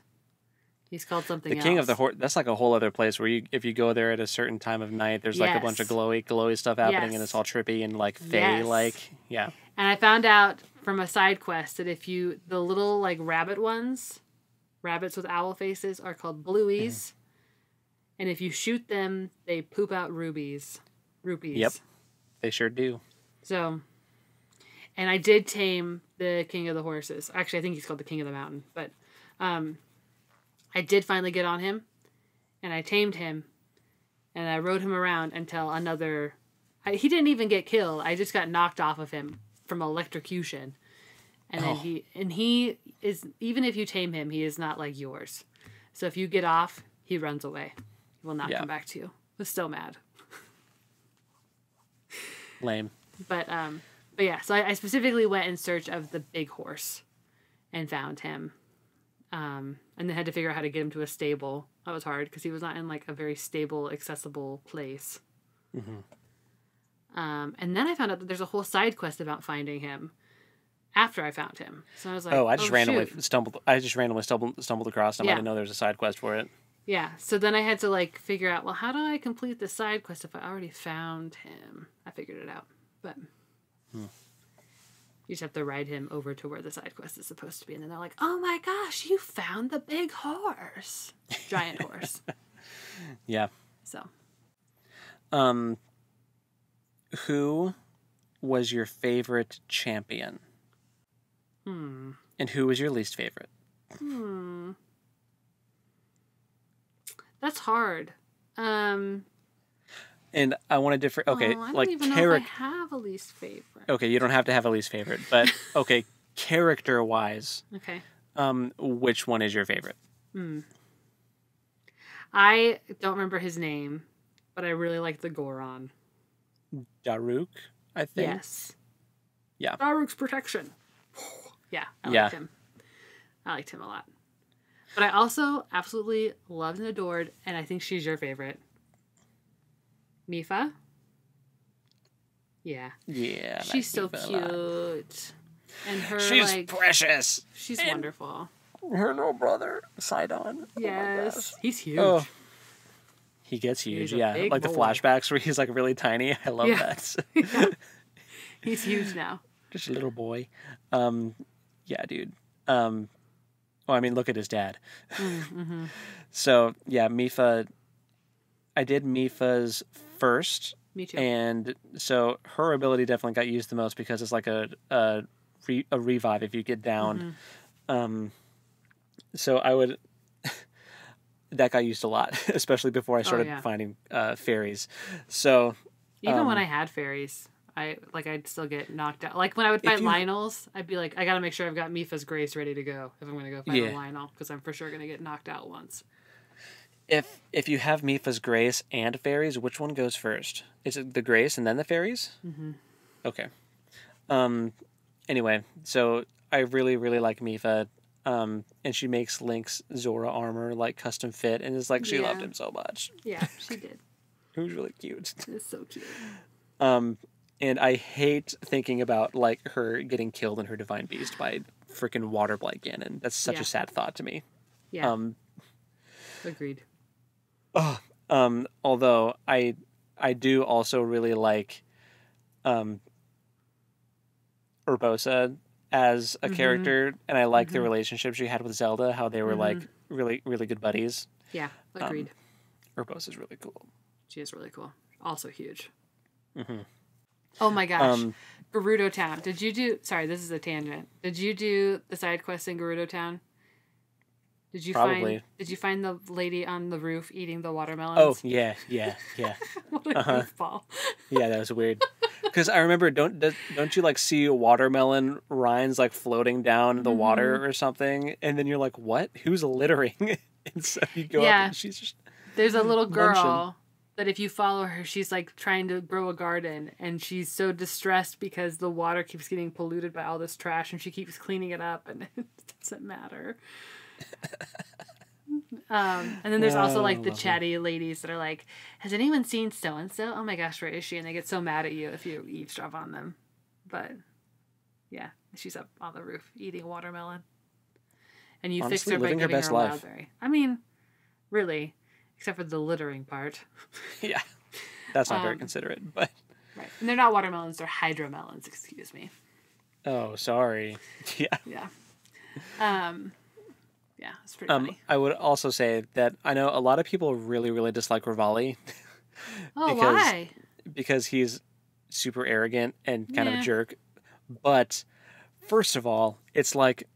He's called something The else. king of the horse. That's like a whole other place where you, if you go there at a certain time of night, there's like a bunch of glowy, glowy stuff happening, and it's all trippy and like fey like. Yeah. And I found out from a side quest that if you the little like rabbit ones, rabbits with owl faces are called blupees. Mm-hmm. And if you shoot them, they poop out rubies. Rupees. Yep. They sure do. So and I did tame the king of the horses. Actually, I think he's called the king of the mountain, but um I did finally get on him and I tamed him and I rode him around until another I, he didn't even get killed. I just got knocked off of him from electrocution. And then Oh. he and he is even if you tame him, he is not like yours. So if you get off, he runs away. Will not Yeah. come back to you. Was still mad. Lame. But um but yeah, so I, I specifically went in search of the big horse and found him. Um and then had to figure out how to get him to a stable. That was hard because he was not in like a very stable, accessible place. Mm-hmm. Um, and then I found out that there's a whole side quest about finding him after I found him. So I was like, oh, I just randomly shoot." stumbled. I just randomly stumbled stumbled across him. I didn't know there was a side quest for it. Yeah. So then I had to like figure out, well, how do I complete the side quest if I already found him? I figured it out, but Hmm. you just have to ride him over to where the side quest is supposed to be, and then they're like, "Oh my gosh, you found the big horse, giant horse." Yeah. So Um. Who was your favorite champion, hmm. and who was your least favorite? Hmm. That's hard. Um. And I want to differ. Okay, oh, I don't like even know character. if I have a least favorite. Okay, you don't have to have a least favorite, but okay, character wise, Okay. um, which one is your favorite? Hmm. I don't remember his name, but I really like the Goron. Daruk, I think. Yes. Yeah. Daruk's protection. yeah, I Yeah. liked him. I liked him a lot. But I also absolutely loved and adored, and I think she's your favorite. Mipha? Yeah. Yeah. I she's so Mipha cute. And her She's like precious. she's and- wonderful. Her little brother, Sidon. Yes. He's huge. Oh, he gets huge. He's Yeah, like the flashbacks where he's like really tiny. I love Yeah. that. He's huge now. Just a little boy. Um, yeah, dude. Um, well, I mean, look at his dad. Mm-hmm. So yeah, Mipha. I did Mipha's first, Me too. and so her ability definitely got used the most because it's like a a, re, a revive if you get down. Mhm. Um, so I would. that got used a lot, especially before I started Oh, yeah. finding uh, fairies. So Even when um, I had fairies, I like I'd still get knocked out. Like when I would fight you- Lynels, I'd be like, I gotta make sure I've got Mipha's Grace ready to go if I'm gonna go fight Yeah. a Lynel because I'm for sure gonna get knocked out once. if if you have Mipha's grace and fairies, which one goes first? Is it the grace and then the fairies? Mm-hmm. Okay. Um. Anyway, so I really really like Mipha. Um, and she makes Link's Zora armor like custom fit, and it's like she loved him so much. Yeah, she did. It was really cute. It's so cute. Um, and I hate thinking about like her getting killed in her divine beast by freaking water blight Ganon. That's such Yeah. a sad thought to me. Yeah, Um, agreed. um, although I I do also really like um Urbosa as a Mhm. character and I like the Mhm. relationship she had with Zelda, how they were like Mm-hmm. really really good buddies. Yeah, Um, agreed. is really cool. she is really cool. Also huge. hmm Oh my gosh, Um, Gerudo Town. Did you do? Sorry, this is a tangent. Did you do the side quest in Gerudo Town? Did you Probably. find? Did you find the lady on the roof eating the watermelon? oh watermelons? yeah, yeah, yeah. what a uh-huh. goofball! Yeah, that was weird. Because I remember, don't don't you like see watermelon rinds like floating down the Mm-hmm. water or something, and then you're like, "What? Who's littering?" and so you go up and she's just There's a little girl. That if you follow her, she's like trying to grow a garden, and she's so distressed because the water keeps getting polluted by all this trash, and she keeps cleaning it up, and it doesn't matter. um, and then there's also Oh, like the lovely. chatty ladies that are like, "Has anyone seen so and so? Oh my gosh, where is she?" And they get so mad at you if you eavesdrop on them. But yeah, she's up on the roof eating watermelon. And you fix her by her giving best her a life. wild berry. I mean, really, except for the littering part. yeah, that's not very Um, considerate. But Right. And they're not watermelons, they're hydromelons, excuse me. oh, sorry. Yeah. Yeah. Um yeah, it's pretty Um, funny. I would also say that I know a lot of people really, really dislike Revali Oh, because- why? because he's super arrogant and kind of a jerk. But first of all, it's like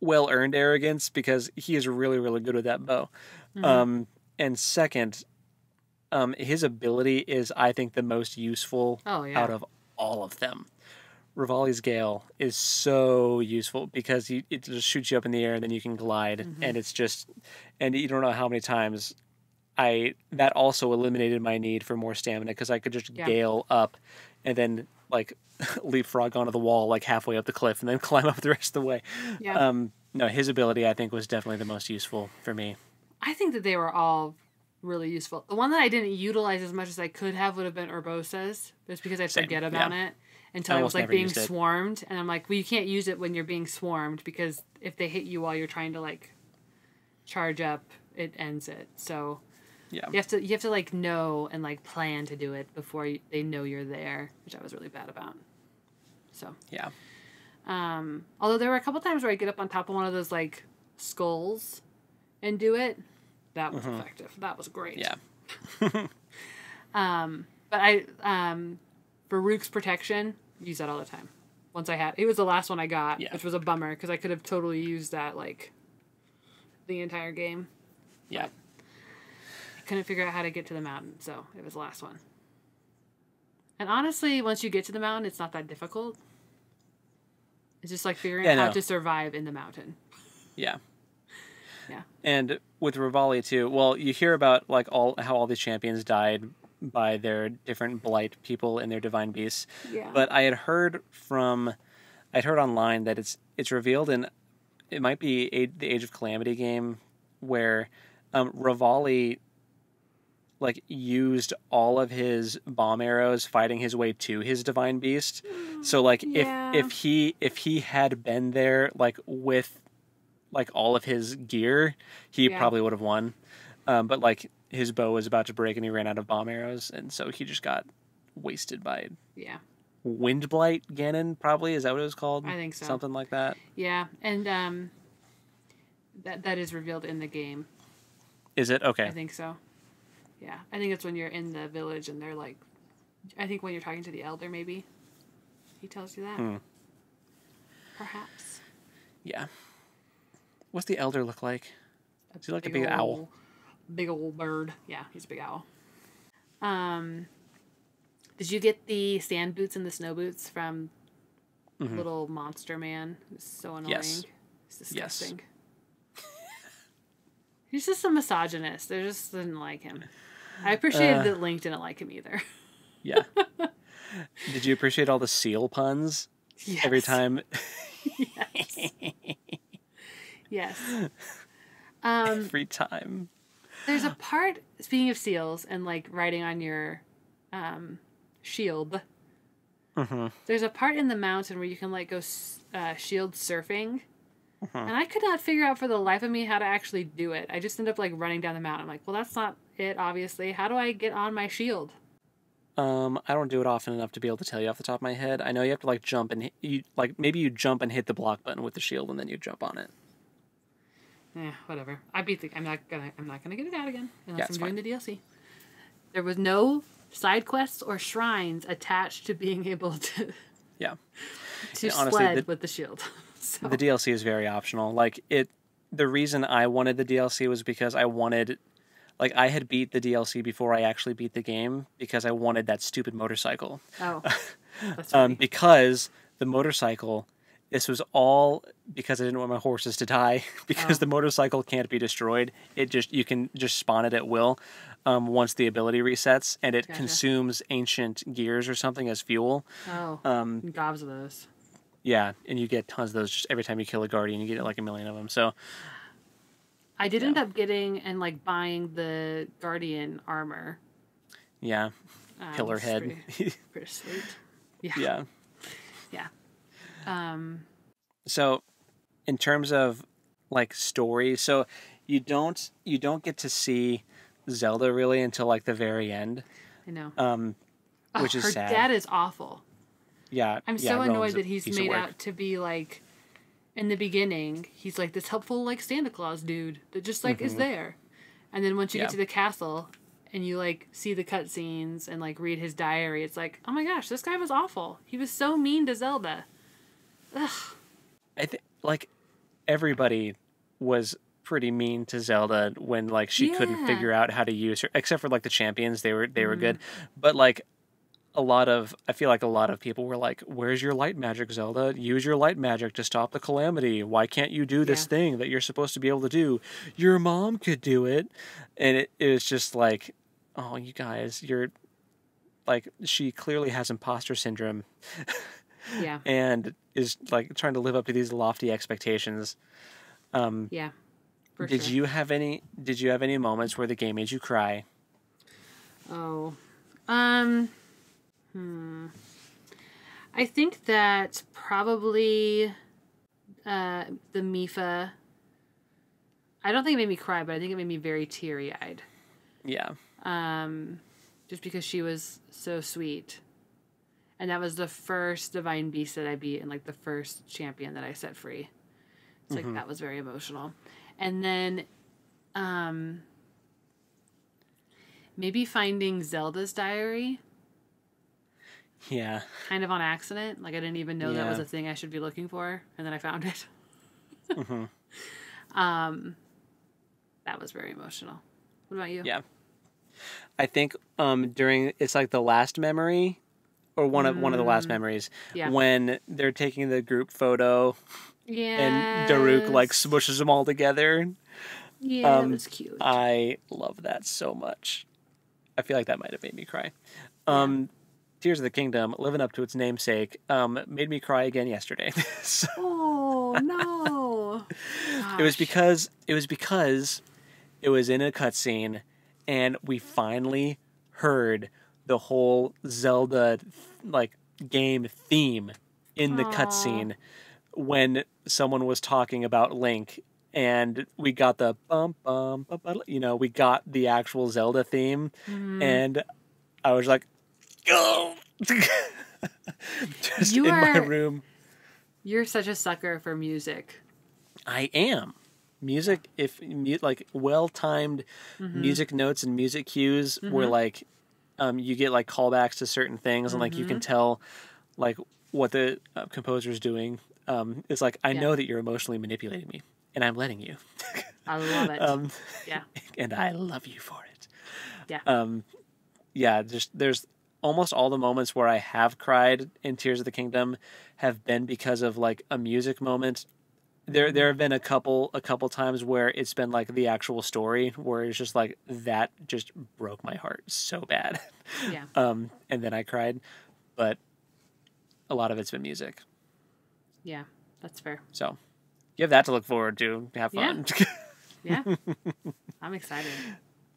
well earned arrogance because he is really, really good with that bow. Mhm. Um, and second, um, his ability is, I think, the most useful oh yeah. out of all of them. Revali's Gale is so useful because you, it just shoots you up in the air and then you can glide, Mhm. and it's just, and you don't know how many times I that also eliminated my need for more stamina because I could just Yeah. gale up and then like leapfrog onto the wall like halfway up the cliff and then climb up the rest of the way. yeah. Um, no, his ability I think was definitely the most useful for me. I think that they were all really useful. The one that I didn't utilize as much as I could have would have been Urbosa's, just because I Same, forget yeah. about it until I I, was like being swarmed, and I'm like, well, you can't use it when you're being swarmed because if they hit you while you're trying to like charge up, it ends it. So Yeah. you have to you have to like know and like plan to do it before you, they know you're there, which I was really bad about. So Yeah. um, although there were a couple times where I get up on top of one of those like skulls and do it. That was effective. That was great. Yeah. Um, but I um, for Rook's protection, use that all the time. Once I had it was the last one I got, Yeah. which was a bummer because I could have totally used that like the entire game. Yeah. I couldn't figure out how to get to the mountain, so it was the last one. And honestly, once you get to the mountain, it's not that difficult. It's just like figuring Yeah, out how to survive in the mountain. Yeah. Yeah. And with Revali too, well, you hear about like all how all these champions died by their different blight people and their divine beasts. Yeah. But I had heard from I'd heard online that it's it's revealed in it might be a, the Age of Calamity game where um, Revali like used all of his bomb arrows fighting his way to his divine beast. So like Yeah. if if he if he had been there like with like all of his gear, he Yeah. probably would have won. Um, but like his bow was about to break and he ran out of bomb arrows, and so he just got wasted by yeah. wind blight. Ganon probably is that what it was called? I think so. Something like that. Yeah. And um that that is revealed in the game. Is it okay? I think so. Yeah. I think it's when you're in the village and they're like I think when you're talking to the elder maybe. He tells you that. Hmm. Perhaps. Yeah. What's the elder look like? Is he like a big owl? Big old bird. Yeah, he's a big owl. Um, did you get the sand boots and the snow boots from Mhm. Little Monster Man? It's so annoying. Yes. It's Yes. disgusting. he's just a misogynist. I just didn't like him. I appreciated Uh. that Link didn't like him either. Yeah. Did you appreciate all the seal puns every time? Yes. Yes. Um, every time. There's a part speaking of seals and like riding on your um, shield. hmm There's a part in the mountain where you can like go uh, shield surfing, Mhm. and I could not figure out for the life of me how to actually do it. I just end up like running down the mountain. I'm like, well, that's not it. Obviously, how do I get on my shield? Um, I don't do it often enough to be able to tell you off the top of my head. I know you have to like jump and hit, you like maybe you jump and hit the block button with the shield and then you jump on it. Eh, whatever. I beat the. I'm not gonna. I'm not gonna get it out again unless Yeah, I'm it's doing the DLC. There was no side quests or shrines attached to being able to Yeah. to Yeah, honestly, sled the- with the shield. so The DLC is very optional. Like it, the reason I wanted the DLC was because I wanted, like I had beat the DLC before I actually beat the game because I wanted that stupid motorcycle. oh, Um, because the motorcycle, this was all because I didn't want my horses to die because Oh. the motorcycle can't be destroyed. It just you can just spawn it at will. Um, once the ability resets, and it Gotcha. consumes ancient gears or something as fuel. oh, Um, gobs of those. yeah, and you get tons of those just every time you kill a guardian. You get like a million of them. So I did Yeah. end up getting and like buying the guardian armor. yeah, Um, pillar head. Pretty, pretty sweet. Yeah. yeah. Um. So, in terms of like story, so you don't you don't get to see Zelda really until like the very end, I know. um, Oh, which is her sad. dad is awful. yeah. I'm yeah, so annoyed that he's made out to be like in the beginning, he's like this helpful like Santa Claus dude that just like is there. And then once you Mm-hmm. Yeah. get to the castle and you like see the cutscenes and like read his diary, it's like, oh my gosh, this guy was awful. He was so mean to Zelda. Ugh. I think like everybody was pretty mean to Zelda when like she couldn't figure out how to use her except for like the champions they were they were good Mm-hmm. but like a lot of I feel like a lot of people were like where's your light magic Zelda use your light magic to stop the calamity why can't you do this Yeah. thing that you're supposed to be able to do your mom could do it and it, it was just like oh you guys you're like she clearly has imposter syndrome Yeah. and is like trying to live up to these lofty expectations. Um, Yeah. Did sure. you have any? Did you have any moments where the game made you cry? Oh. Um hmm. I think that probably uh the Mipha I don't think it made me cry, but I think it made me very teary eyed. Yeah, Um just because she was so sweet. And that was the first divine beast that I beat and like the first champion that I set free. It's like that was very emotional. And then um maybe finding Zelda's diary yeah, kind of on accident. Like I didn't even know that was a thing I should be looking for, and then I found it. Mhm. Um, that was very emotional. What about you? yeah. I think um, during it's like the last memory, or one of one of the last memories Mm. Yeah. when they're taking the group photo Yeah. and Daruk like smushes them all together. Yeah, um, that was cute. I love that so much. I feel like that might have made me cry. Um, Tears of the Kingdom, living up to its namesake, um, made me cry again yesterday. So, oh no! it was because it was because it was in a cutscene, and we finally heard the whole Zelda like game theme in the Aw. cutscene when someone was talking about Link. And we got the bum bum, you know, we got the actual Zelda theme, Mhm. and I was like, "Go!" Just You in my room. You're such a sucker for music. I am. Music, if like well timed Mm-hmm. music notes and music cues, were like um, you get like callbacks to certain things, and like you Mm-hmm. can tell like what the uh, composer's doing. Um, it's like I Yeah. know that you're emotionally manipulating me, and I'm letting you. I love it. um, yeah. and I love you for it. Yeah. Um, yeah. Just there's almost all the moments where I have cried in Tears of the Kingdom have been because of like a music moment. There, there have been a couple, a couple times where it's been like the actual story, where it's just like that just broke my heart so bad, Yeah. um, and then I cried. But a lot of it's been music, Yeah. That's fair. so you have that to look forward to. Have fun. Yeah. I'm excited.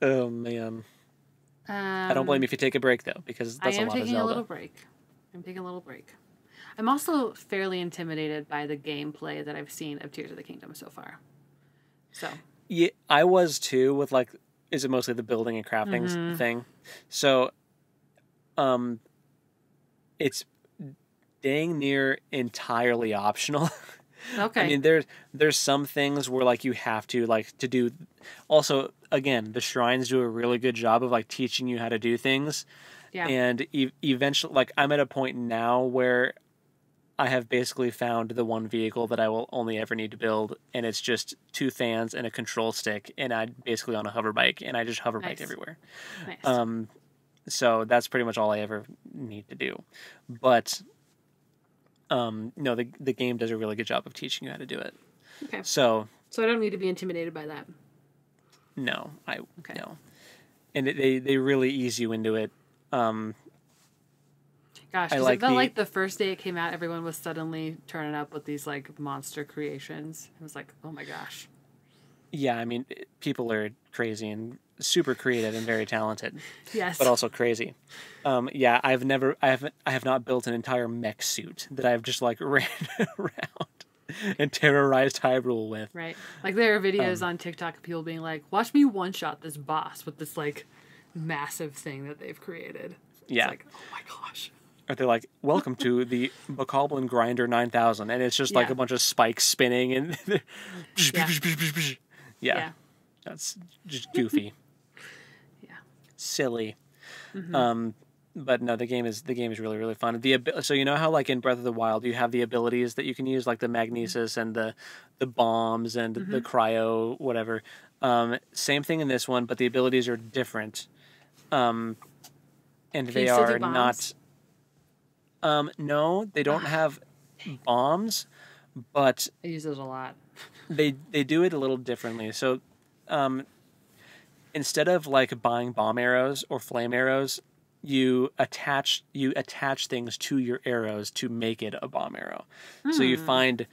oh man, Um, I don't blame you if you take a break though, because I that's a am lot of taking a little break. I'm taking a little break. I'm also fairly intimidated by the gameplay that I've seen of Tears of the Kingdom so far. So Yeah, I was too with like is it mostly the building and crafting Mhm. thing. So um it's dang near entirely optional. okay, I mean there's there's some things where like you have to like to do also again the shrines do a really good job of like teaching you how to do things yeah, and e- eventually like I'm at a point now where I have basically found the one vehicle that I will only ever need to build, and it's just two fans and a control stick, and I basically on a hover bike, and I just hover bike everywhere. nice. Um, so that's pretty much all I ever need to do. But um, no, the the game does a really good job of teaching you how to do it. okay, So so I don't need to be intimidated by that. no, I Okay. no, and it, they they really ease you into it. Um, Gosh, I like it felt the- like the first day it came out, everyone was suddenly turning up with these like monster creations. It was like, oh my gosh. yeah, I mean, people are crazy and super creative and very talented. Yes. but also crazy. Um, yeah, I've never, I haven't, I have not built an entire mech suit that I've just like ran around. and terrorized Hyrule with. Right. Like there are videos Um, on TikTok of people being like, "Watch me one shot this boss with this like massive thing that they've created." Yeah. Like, oh my gosh. Or they're like, "Welcome to the Bokoblin Grinder 9000," and it's just like a bunch of spikes spinning and yeah. Yeah. Yeah. that's just goofy, Yeah. silly. Mm-hmm. Um, but no, the game is the game is really really fun. The so you know how like in Breath of the Wild you have the abilities that you can use like the magnesis and the the bombs and the Mm-hmm. cryo whatever. Um, same thing in this one, but the abilities are different. Um, and they you still do are bombs? not. Um, no, they don't have bombs, but I use it a lot. they they do it a little differently. So, um, instead of like buying bomb arrows or flame arrows, you attach you attach things to your arrows to make it a bomb arrow. So you Hmm. find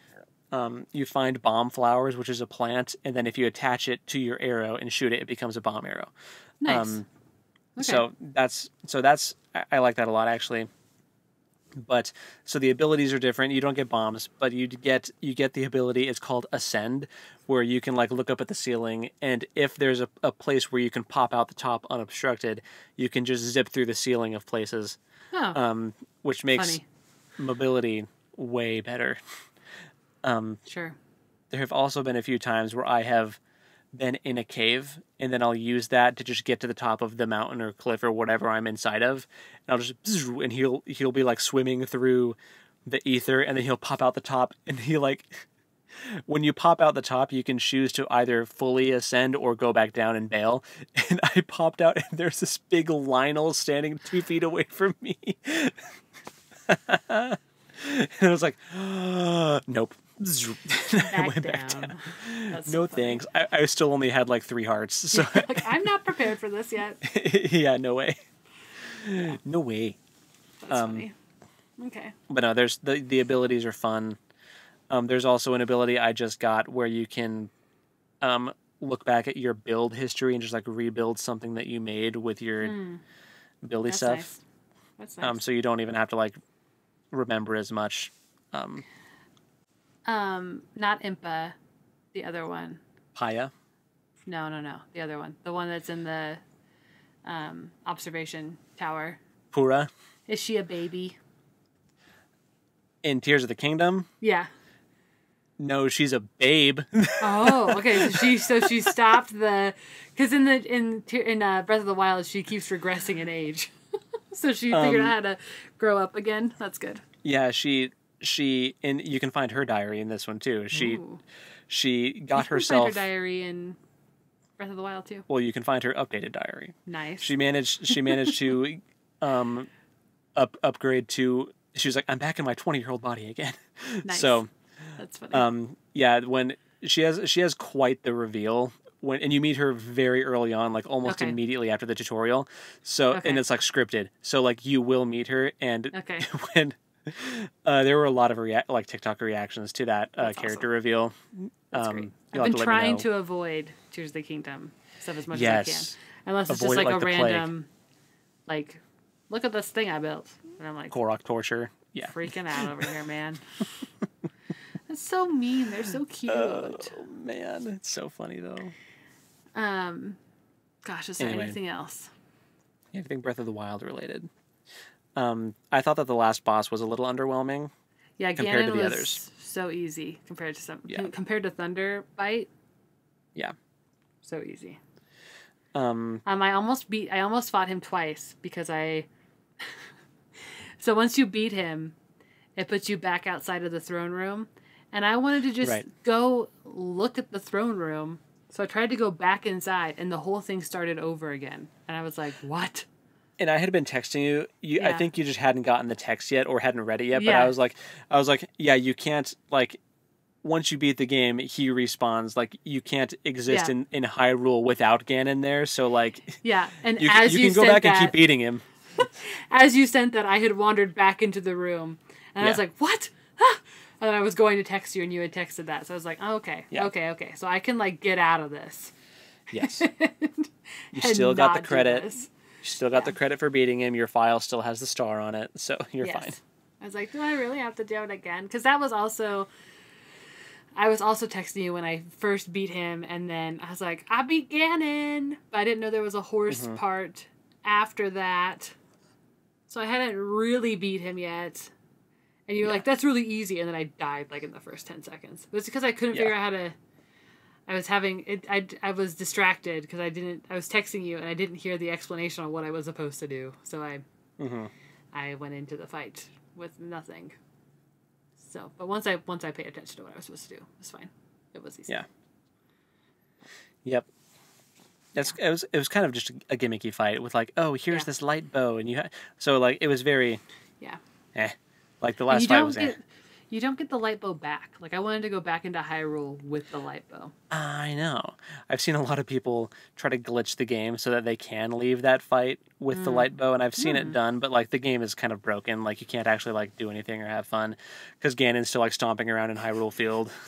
um, you find bomb flowers, which is a plant, and then if you attach it to your arrow and shoot it, it becomes a bomb arrow. Nice. Um, okay. So that's so that's I, I like that a lot actually. But so the abilities are different. You don't get bombs, but you get you get the ability. It's called ascend, where you can like look up at the ceiling, and if there's a, a place where you can pop out the top unobstructed, you can just zip through the ceiling of places, oh, um, which makes funny. mobility way better. Um, Sure. there have also been a few times where I have been in a cave and then I'll use that to just get to the top of the mountain or cliff or whatever I'm inside of, and I'll just and he'll he'll be like swimming through the ether and then he'll pop out the top and he like when you pop out the top you can choose to either fully ascend or go back down and bail. And i popped out and there's this big Lynel standing two feet away from me. And i was like nope I went down. back down. That's No so thanks. I, I still only had like three hearts, so Like, I'm not prepared for this yet. yeah, no way, no way. That's Um, funny. Okay. But no, there's the the abilities are fun. Um, there's also an ability I just got where you can um, look back at your build history and just like rebuild something that you made with your Hmm. buildy That's stuff. nice. That's nice. Um, so you don't even have to like remember as much. Um, Um, not Impa, the other one. Paya. No, no, no, the other one. The one that's in the um, observation tower. Purah Is she a baby? in Tears of the Kingdom. Yeah. No, she's a babe. Oh, okay. So she so she stopped the because in the in in uh, Breath of the Wild she keeps regressing in age, so she figured Um, out how to grow up again. That's good. yeah, she she and you can find her diary in this one too. She Ooh. she got You can find herself. her diary in Breath of the Wild too. well, you can find her updated diary. Nice. She managed. She managed to um, up upgrade to. She was like, I'm back in my 20 year old body again. Nice. So That's funny. um, yeah, when she has she has quite the reveal when and you meet her very early on, like almost Okay. immediately after the tutorial. So Okay. and it's like scripted. So like you will meet her and Okay. when uh, there were a lot of rea- like TikTok reactions to that uh, character awesome. reveal. Um, I've been to trying to avoid Tears of the Kingdom stuff as much as I can, unless it's Avoid just it like, like a the plague. random, like, look at this thing I built, and I'm like Korok torture. Yeah. freaking out over here, man. That's so mean. They're so cute. Oh man, it's so funny though. Um, gosh, is there Anyway. anything else? Anything Breath of the Wild related? Um, I thought that the last boss was a little underwhelming. Yeah, Compared Ganon to the was others. so easy compared to some Yeah. compared to Thunder Bite. Yeah. So easy. Um, Um, I almost beat. I almost fought him twice because I. so once you beat him, it puts you back outside of the throne room, and I wanted to just Right. go look at the throne room. So I tried to go back inside, and the whole thing started over again. And I was like, "What?" And I had been texting you. You, I think you just hadn't gotten the text yet or hadn't read it yet. But Yeah. I was like, I was like, yeah, you can't like. Once you beat the game, he respawns. Like you can't exist Yeah. in in Hyrule without Ganon there. So like, Yeah, and you, as you you, can go back that, and keep beating him. as you sent that, I had wandered back into the room, and I was like, "What?" Ah! And then I was going to text you, and you had texted that, so I was like, oh, "Okay, Yeah. okay, okay." So I can like get out of this. Yes, you still got the credit. Still got the credit for beating him. Your file still has the star on it, so you're Yes. fine. I was like, "Do I really have to do it again?" Because that was also I was also texting you when I first beat him, and then I was like, I beat Ganon, but I didn't know there was a horse Mhm. part after that. So I hadn't really beat him yet. And you were Yeah. like, that's really easy. And then I died like in the first 10 seconds. But it's because I couldn't Yeah. figure out how to. I was having it. I, I was distracted because I didn't. I was texting you and I didn't hear the explanation on what I was supposed to do. So I hmm I went into the fight with nothing. So, but once I once I paid attention to what I was supposed to do, it was fine. It was easy. Yeah. Yep. That's it was it was kind of just a gimmicky fight with like oh here's Yeah. this light bow and you ha- so like it was very Yeah. eh like the last fight was eh. You don't get the light bow back. Like I wanted to go back into Hyrule with the light bow. I know. I've seen a lot of people try to glitch the game so that they can leave that fight with the Mm. light bow, and I've seen Mm. it done. But like the game is kind of broken. Like you can't actually like do anything or have fun because Ganon's still like stomping around in Hyrule Field.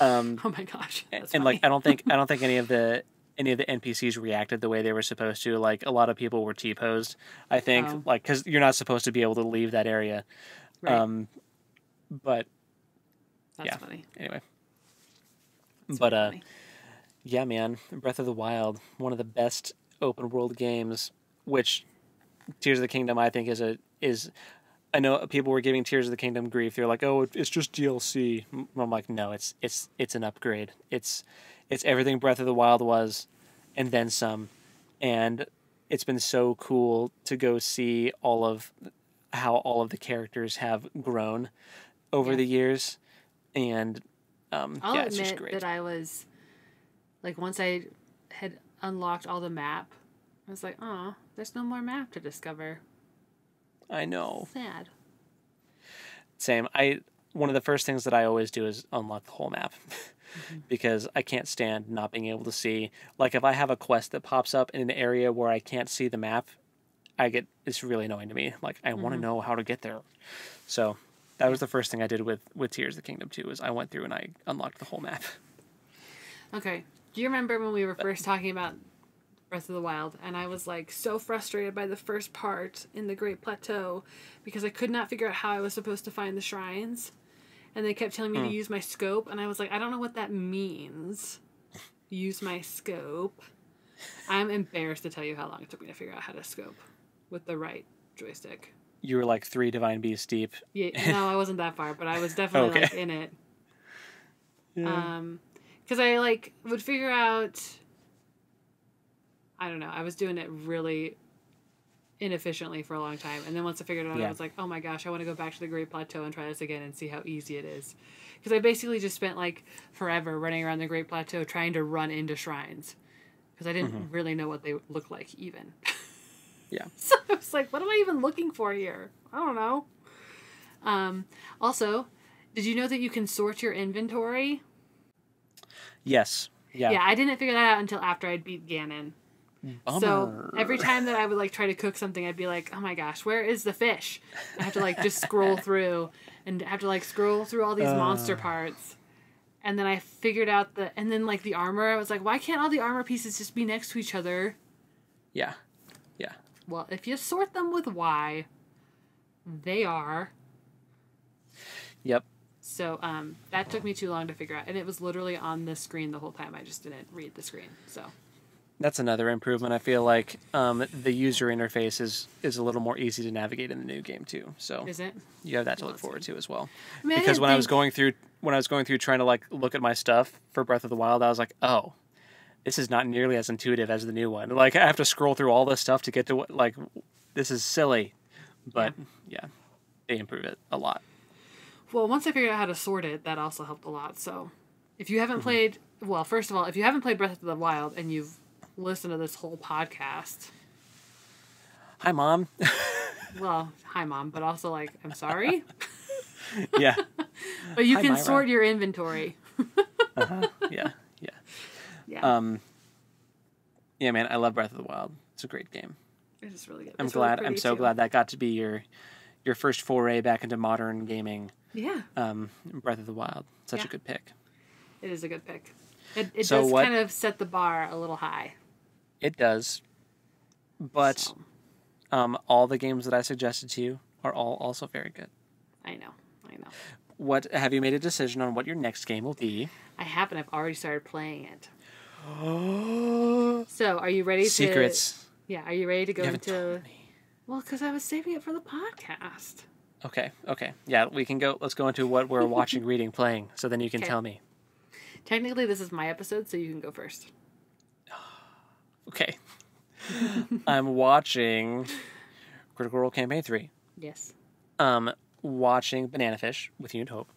Um, Oh my gosh. And like. I don't think I don't think any of the any of the NPCs reacted the way they were supposed to. Like a lot of people were T posed. I think Oh. like because you're not supposed to be able to leave that area. right. Um, but That's yeah. funny. anyway, That's But, uh, funny. Yeah, man. Breath of the Wild, one of the best open world games, which Tears of the Kingdom I think is a is I know people were giving Tears of the Kingdom grief. They're like, "Oh, it's just DLC." I'm like, "No, it's it's it's an upgrade. It's it's everything Breath of the Wild was and then some." And it's been so cool to go see all of how all of the characters have grown over Yeah. the years and um I'll yeah, it's just admit great. that I was like once I had unlocked all the map, I was like, oh, there's no more map to discover. I know. Sad. Same. I one of the first things that I always do is unlock the whole map Mm-hmm. because I can't stand not being able to see. Like if I have a quest that pops up in an area where I can't see the map, I get it's really annoying to me. Like I want to know how to get there. So that was the first thing I did with with Tears of the Kingdom too. Is I went through and I unlocked the whole map. Okay. Do you remember when we were first talking about Breath of the Wild and I was like so frustrated by the first part in the Great Plateau because I could not figure out how I was supposed to find the shrines? And they kept telling me to Hmm. use my scope and I was like, I don't know what that means. Use my scope. I'm embarrassed to tell you how long it took me to figure out how to scope with the right joystick. You were like three divine beasts deep. Yeah, no, I wasn't that far, but I was definitely Okay. like in it. Um, because I like would figure out. I don't know. I was doing it really inefficiently for a long time, and then once I figured it out, Yeah. I was like, "Oh my gosh, I want to go back to the Great Plateau and try this again and see how easy it is." Because I basically just spent like forever running around the Great Plateau trying to run into shrines, because I didn't really know what they looked like even. Yeah. so I was like, "What am I even looking for here?" I don't know. Um, also, did you know that you can sort your inventory? Yes. Yeah. Yeah, I didn't figure that out until after I'd beat Ganon. So every time that I would like try to cook something, I'd be like, "Oh my gosh, where is the fish?" I have to like just scroll through and have to like scroll through all these monster Uh. parts. And then I figured out the and then like the armor, I was like, "Why can't all the armor pieces just be next to each other?" yeah. Well, if you sort them with Y, they are. Yep. So um, that took me too long to figure out, and it was literally on the screen the whole time. I just didn't read the screen. So That's another improvement. I feel like um, the user interface is is a little more easy to navigate in the new game too. So is it? you have that to Well, look forward see. to as well. I mean, Because didn't when I was going through when I was going through trying to like look at my stuff for Breath of the Wild, I was like, oh, this is not nearly as intuitive as the new one. Like I have to scroll through all this stuff to get to what like this is silly, but yeah, they improve it a lot. Well, once I figured out how to sort it, that also helped a lot. So, if you haven't Mm-hmm. played, well, first of all, if you haven't played Breath of the Wild and you've listened to this whole podcast, Hi, mom. well, hi, mom, but also like, I'm sorry, yeah, but you Hi, can Myra. sort your inventory. uh-huh. yeah, yeah. Um, yeah, man, I love Breath of the Wild. It's a great game. it is really good. I'm It's really glad. I'm so too. glad that got to be your your first foray back into modern gaming. Yeah, Um, Breath of the Wild, such Yeah. a good pick. it is a good pick. It, it So does what- kind of set the bar a little high. It does, but so, um, all the games that I suggested to you are all also very good. I know, I know. what have you made a decision on what your next game will be? I have, and I've already started playing it. So, are you ready to? Secrets. Yeah, are you ready to go You haven't into? told me. Well, because I was saving it for the podcast. Okay, okay. Yeah, we can go let's go into what we're watching, reading, playing, so then you can Okay. tell me. Technically, this is my episode, so you can go first. Okay. I'm watching Critical Role Campaign 3. Yes. Um watching Banana Fish with you and Hope.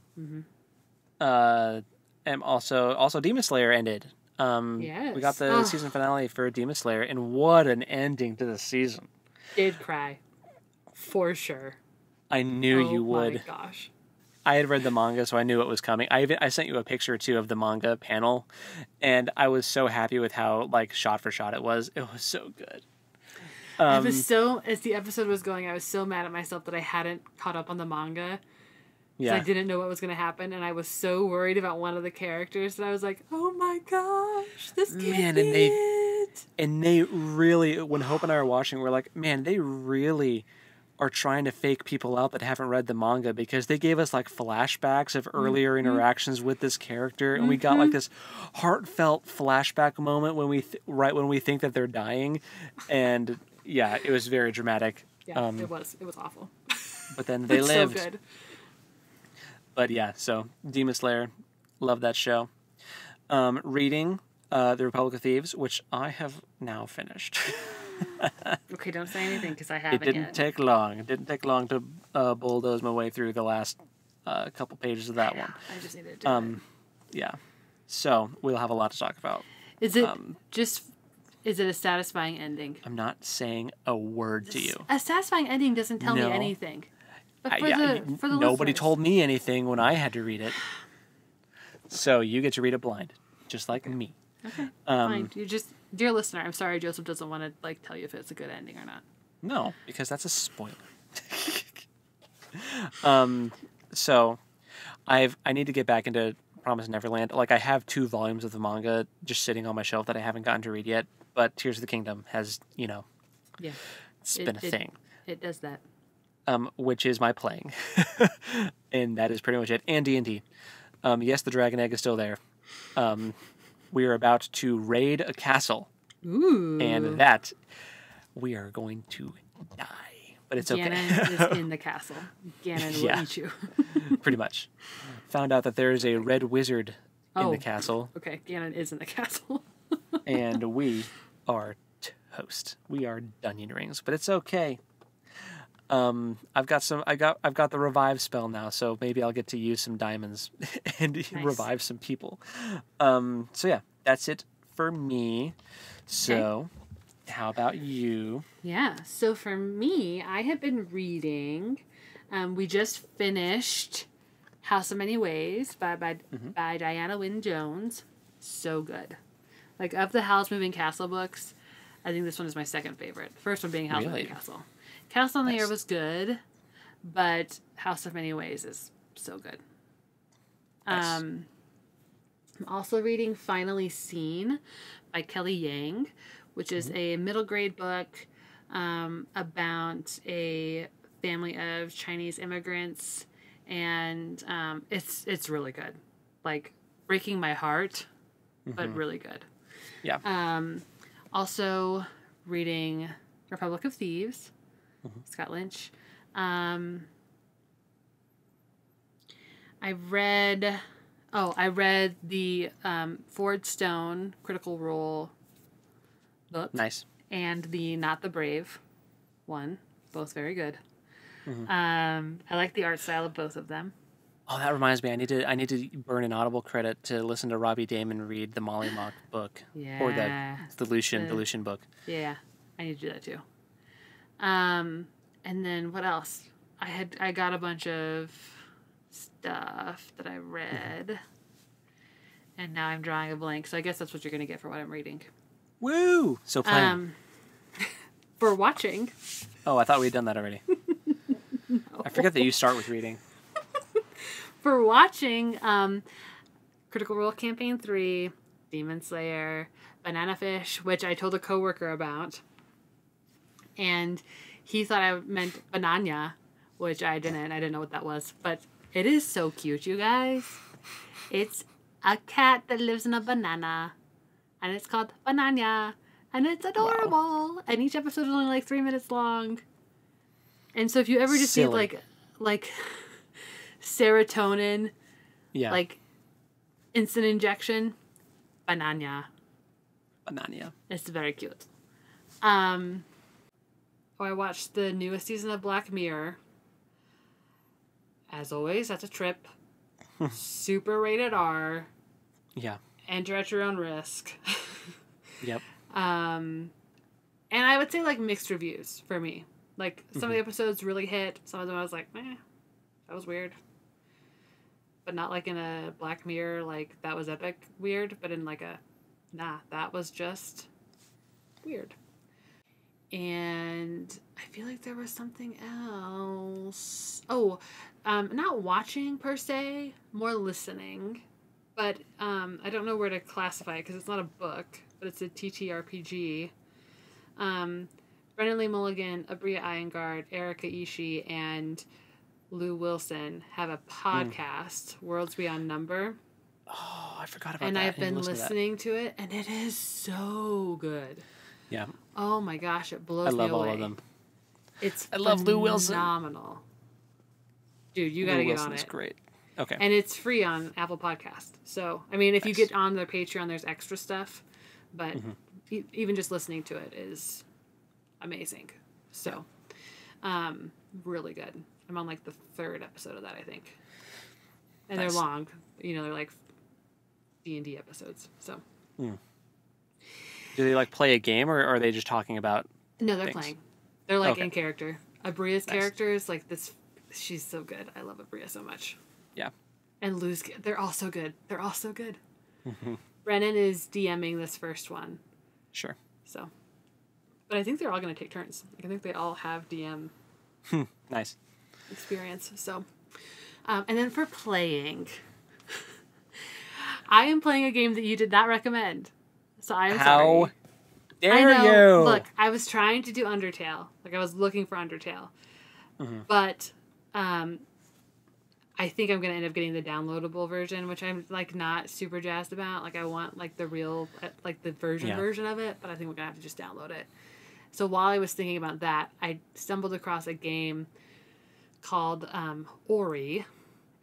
Uh and also also Demon Slayer ended. Um we got the Oh. season finale for Demon Slayer and what an ending to the season. Did cry, for sure. I knew oh you would. My gosh. I had read the manga, so I knew it was coming. I even I sent you a picture too of the manga panel, and I was so happy with how like shot for shot it was. It was so good. I Um, was so as the episode was going, I was so mad at myself that I hadn't caught up on the manga. 'Cause I didn't know what was going to happen, and I was so worried about one of the characters that I was like, "Oh my gosh, this can't Man, and they- it." and they really when Hope and I were watching, we're like, man, they really are trying to fake people out that haven't read the manga because they gave us like flashbacks of earlier Mm-hmm. interactions with this character, and we got like this heartfelt flashback moment when we th- right when we think that they're dying, and yeah, it was very dramatic. Yeah, Um, it was. It was awful. But then they lived. So good. But yeah, so Demon Slayer, love that show. Um, reading uh, The Republic of Thieves, which I have now finished. Okay, don't say anything because I haven't It didn't yet. take long. It didn't take long to uh, bulldoze my way through the last uh, couple pages of that one. I just needed to do Um, yeah, so we'll have a lot to talk about. Is it um, just? Is it a satisfying ending? I'm not saying a word to you. A satisfying ending doesn't tell No. me anything. But I- for yeah, the for the nobody listeners- told me anything when I had to read it. So you get to read it blind, just like me. Okay, Um, fine. You just, dear listener, I'm sorry, Josef doesn't want to like tell you if it's a good ending or not. No, because that's a spoiler. um, so I've I need to get back into Promise Neverland. Like I have two volumes of the manga just sitting on my shelf that I haven't gotten to read yet. But Tears of the Kingdom has you know Yeah, it's It- been a it- thing, it does that. Um, which is my playing, and that is pretty much it. And D and D. Um, yes, the dragon egg is still there. Um, we are about to raid a castle, Ooh. and that we are going to die. But it's okay. Ganon is in the castle. Ganon will Yeah. eat you. pretty much. Found out that there is a red wizard in Oh. the castle, Okay, Ganon is in the castle. and we are toast. We are Dunyan rings, but it's okay. Um, I've got some. I got. I've got the revive spell now, so maybe I'll get to use some diamonds and revive some people. Um, so yeah, that's it for me. So, how about you? Yeah. So for me, I have been reading. Um, we just finished House of Many Ways by by, Mm-hmm. by Diana Wynne Jones. So good. Like of the Howl's Moving Castle books, I think this one is my second favorite. First one being House Really? Moving Castle. Castle on the Air was good, but House of Many Ways is so good. Nice. Um, I'm also reading Finally Seen by Kelly Yang, which is a middle grade book um, about a family of Chinese immigrants, and um, it's it's really good, like breaking my heart, but really good. Yeah. Um, also reading Republic of Thieves, Scott Lynch. Um, I read. Oh, I read the um, Fjord Stone Critical Role book Nice. and the Nott the Brave one. Both very good. Um, I like the art style of both of them. Oh, that reminds me. I need to. I need to burn an Audible credit to listen to Robbie Daymond read the Mollymauk book or Yeah. the the Lucien The- the Lucien book. Yeah, I need to do that too. Um, and then what else? I had I got a bunch of stuff that I read, and now I'm drawing a blank. So I guess that's what you're gonna get for what I'm reading. Woo! So playing. Um, for watching, oh, I thought we had done that already. I forget that you start with reading. for watching, um, Critical Role Campaign Three, Demon Slayer, Banana Fish, which I told a coworker about, and he thought I meant banana, which I didn't. I didn't know what that was, but It is so cute, you guys. It's a cat that lives in a banana, and it's called Bananya, and it's adorable. And each episode is only like three minutes long. And so if you ever just see Silly. like like serotonin, Yeah. like instant injection, Banana. Bananya. It's very cute. Um, oh, I watched the newest season of Black Mirror. As always, that's a trip. Super rated R. Yeah. Enter at your own risk. Yep. um, and I would say like mixed reviews for me. Like some of the episodes really hit. Some of them I was like, meh, that was weird. But not like in a Black Mirror, like that was epic weird, but in like a, nah, that was just weird. And I feel like there was something else. Oh, um, not watching per se, more listening. But um, I don't know where to classify it because it's not a book, but it's a TTRPG. Um, Brennan Lee Mulligan, Abria Iyengar, Erica Ishii, and Lou Wilson have a podcast, Worlds Beyond Number. Oh, I forgot about And that. I've I need to been listen to listening to it, and it is so good. Yeah. Oh my gosh, it blows I me love away. all of them. It's I love Lou Wilson. Phenomenal. Dude, you gotta get Wilson on it. great. Okay. And it's free on Apple Podcast. So, I mean, if you get on their Patreon, there's extra stuff. But Mm-hmm. e- even just listening to it is amazing. So, um, really good. I'm on like the third episode of that, I think. And Nice. they're long. You know, they're like D and D episodes. So Do they like play a game or are they just talking about? no, they're Thanks. playing. They're like Okay. in character. Abria's Nice. character is like this. She's so good. I love Abria so much. Yeah. And Lou's. They're all so good. They're all so good. Mm-hmm. Brennan is DMing this first one. Sure. So, but I think they're all going to take turns. Like, I think they all have DM Nice. experience. So, um, and then for playing, I am playing a game that you did not recommend. So I am How sorry. dare I know. you? Look, I was trying to do Undertale. Like I was looking for Undertale, Mm-hmm. but um, I think I'm gonna end up getting the downloadable version, which I'm like not super jazzed about. Like I want like the real, like the version Yeah. version of it, but I think we're gonna have to just download it. So while I was thinking about that, I stumbled across a game called um, Ori,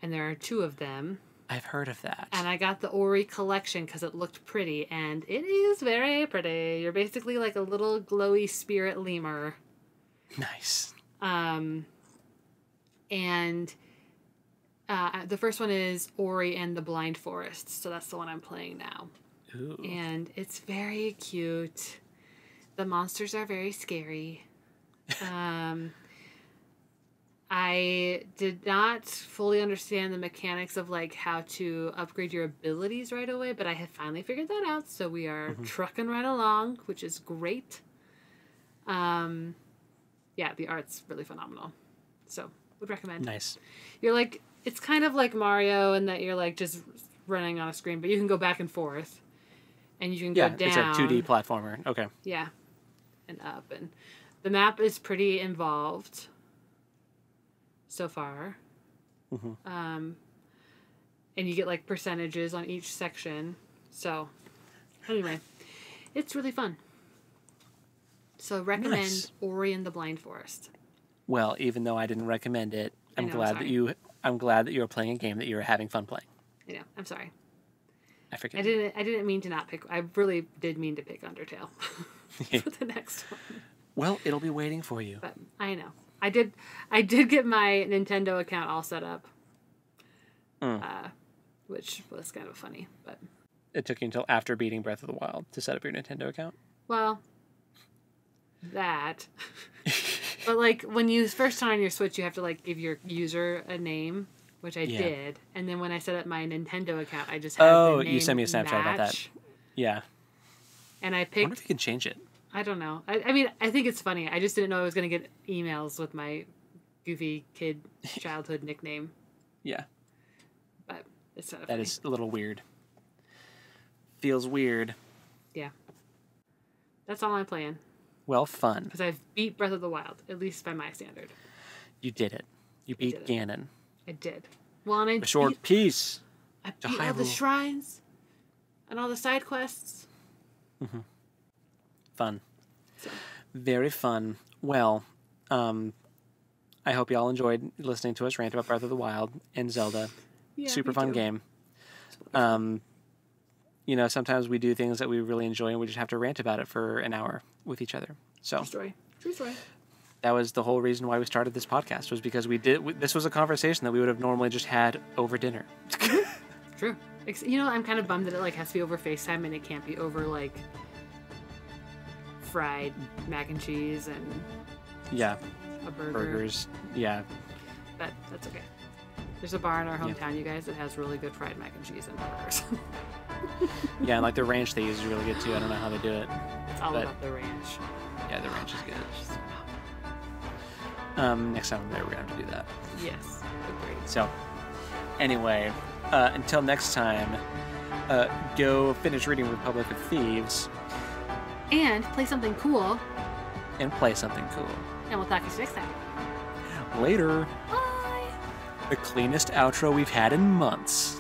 and there are two of them. I've heard of that. And I got the Ori collection because it looked pretty, and it is very pretty. You're basically like a little glowy spirit lemur. nice. Um, and uh, the first one is Ori and the Blind Forest, so that's the one I'm playing now. Ooh. And it's very cute. The monsters are very scary. Um, I did not fully understand the mechanics of like how to upgrade your abilities right away, but I have finally figured that out. So we are trucking right along, which is great. Um, yeah, the art's really phenomenal. So would recommend. Nice. You're like it's kind of like Mario in that you're like just running on a screen, but you can go back and forth, and you can Yeah, go down. Yeah, it's a 2D platformer. Okay. Yeah, and up, and the map is pretty involved. So far, Mhm. um, and you get like percentages on each section. So, anyway, it's really fun. So recommend Nice. Ori and the Blind Forest. Well, even though I didn't recommend it, I'm know, glad that you. I'm glad that you were playing a game that you were having fun playing. You know, I'm sorry. I forget. I didn't. I didn't mean to not pick. I really did mean to pick Undertale for the next one. Well, it'll be waiting for you. But I know. I did. I did get my Nintendo account all set up, Mm. uh, which was kind of funny. But It took you until after beating Breath of the Wild to set up your Nintendo account. well, that. but like when you first turn on your Switch, you have to like give your user a name, which I Yeah. did. And then when I set up my Nintendo account, I just had Oh, you sent me a Snapchat about that. Yeah. And I I wonder if you can change it. I don't know. I, I mean, I think it's funny. I just didn't know I was going to get emails with my goofy kid childhood nickname, Yeah. but it's not That funny. is a little weird. Feels weird. Yeah. That's all I'm playing Well, fun. because I've beat Breath of the Wild, at least by my standard. You did it. You I beat it. Ganon. I did. Well, and I Restored beat, peace. I beat all the shrines and all the side quests. Mm-hmm. Fun. So, Very fun. Well, um, I hope y'all enjoyed listening to us rant about Breath of the Wild and Zelda. yeah, Super fun too. game. Um, you know, sometimes we do things that we really enjoy and we just have to rant about it for an hour with each other. So True story. True story. that was the whole reason why we started this podcast was because we did. we- This was a conversation that we would have normally just had over dinner. True. You know, I'm kind of bummed that it like has to be over FaceTime and it can't be over like fried mac and cheese and yeah, a burger. burgers. Yeah, But that's okay. There's a bar in our Yeah. hometown, you guys, that has really good fried mac and cheese and burgers. yeah, and like the ranch they use is really good too. I don't know how they do it. it's all But- about the ranch. Yeah, the ranch is good. Um, next time I'm there, we're gonna have to do that. Yes, agreed. So, anyway, uh, until next time, uh, go finish reading Republic of Thieves And play something cool, and play something cool. and we'll talk to you next time. Later. Bye. The cleanest outro we've had in months.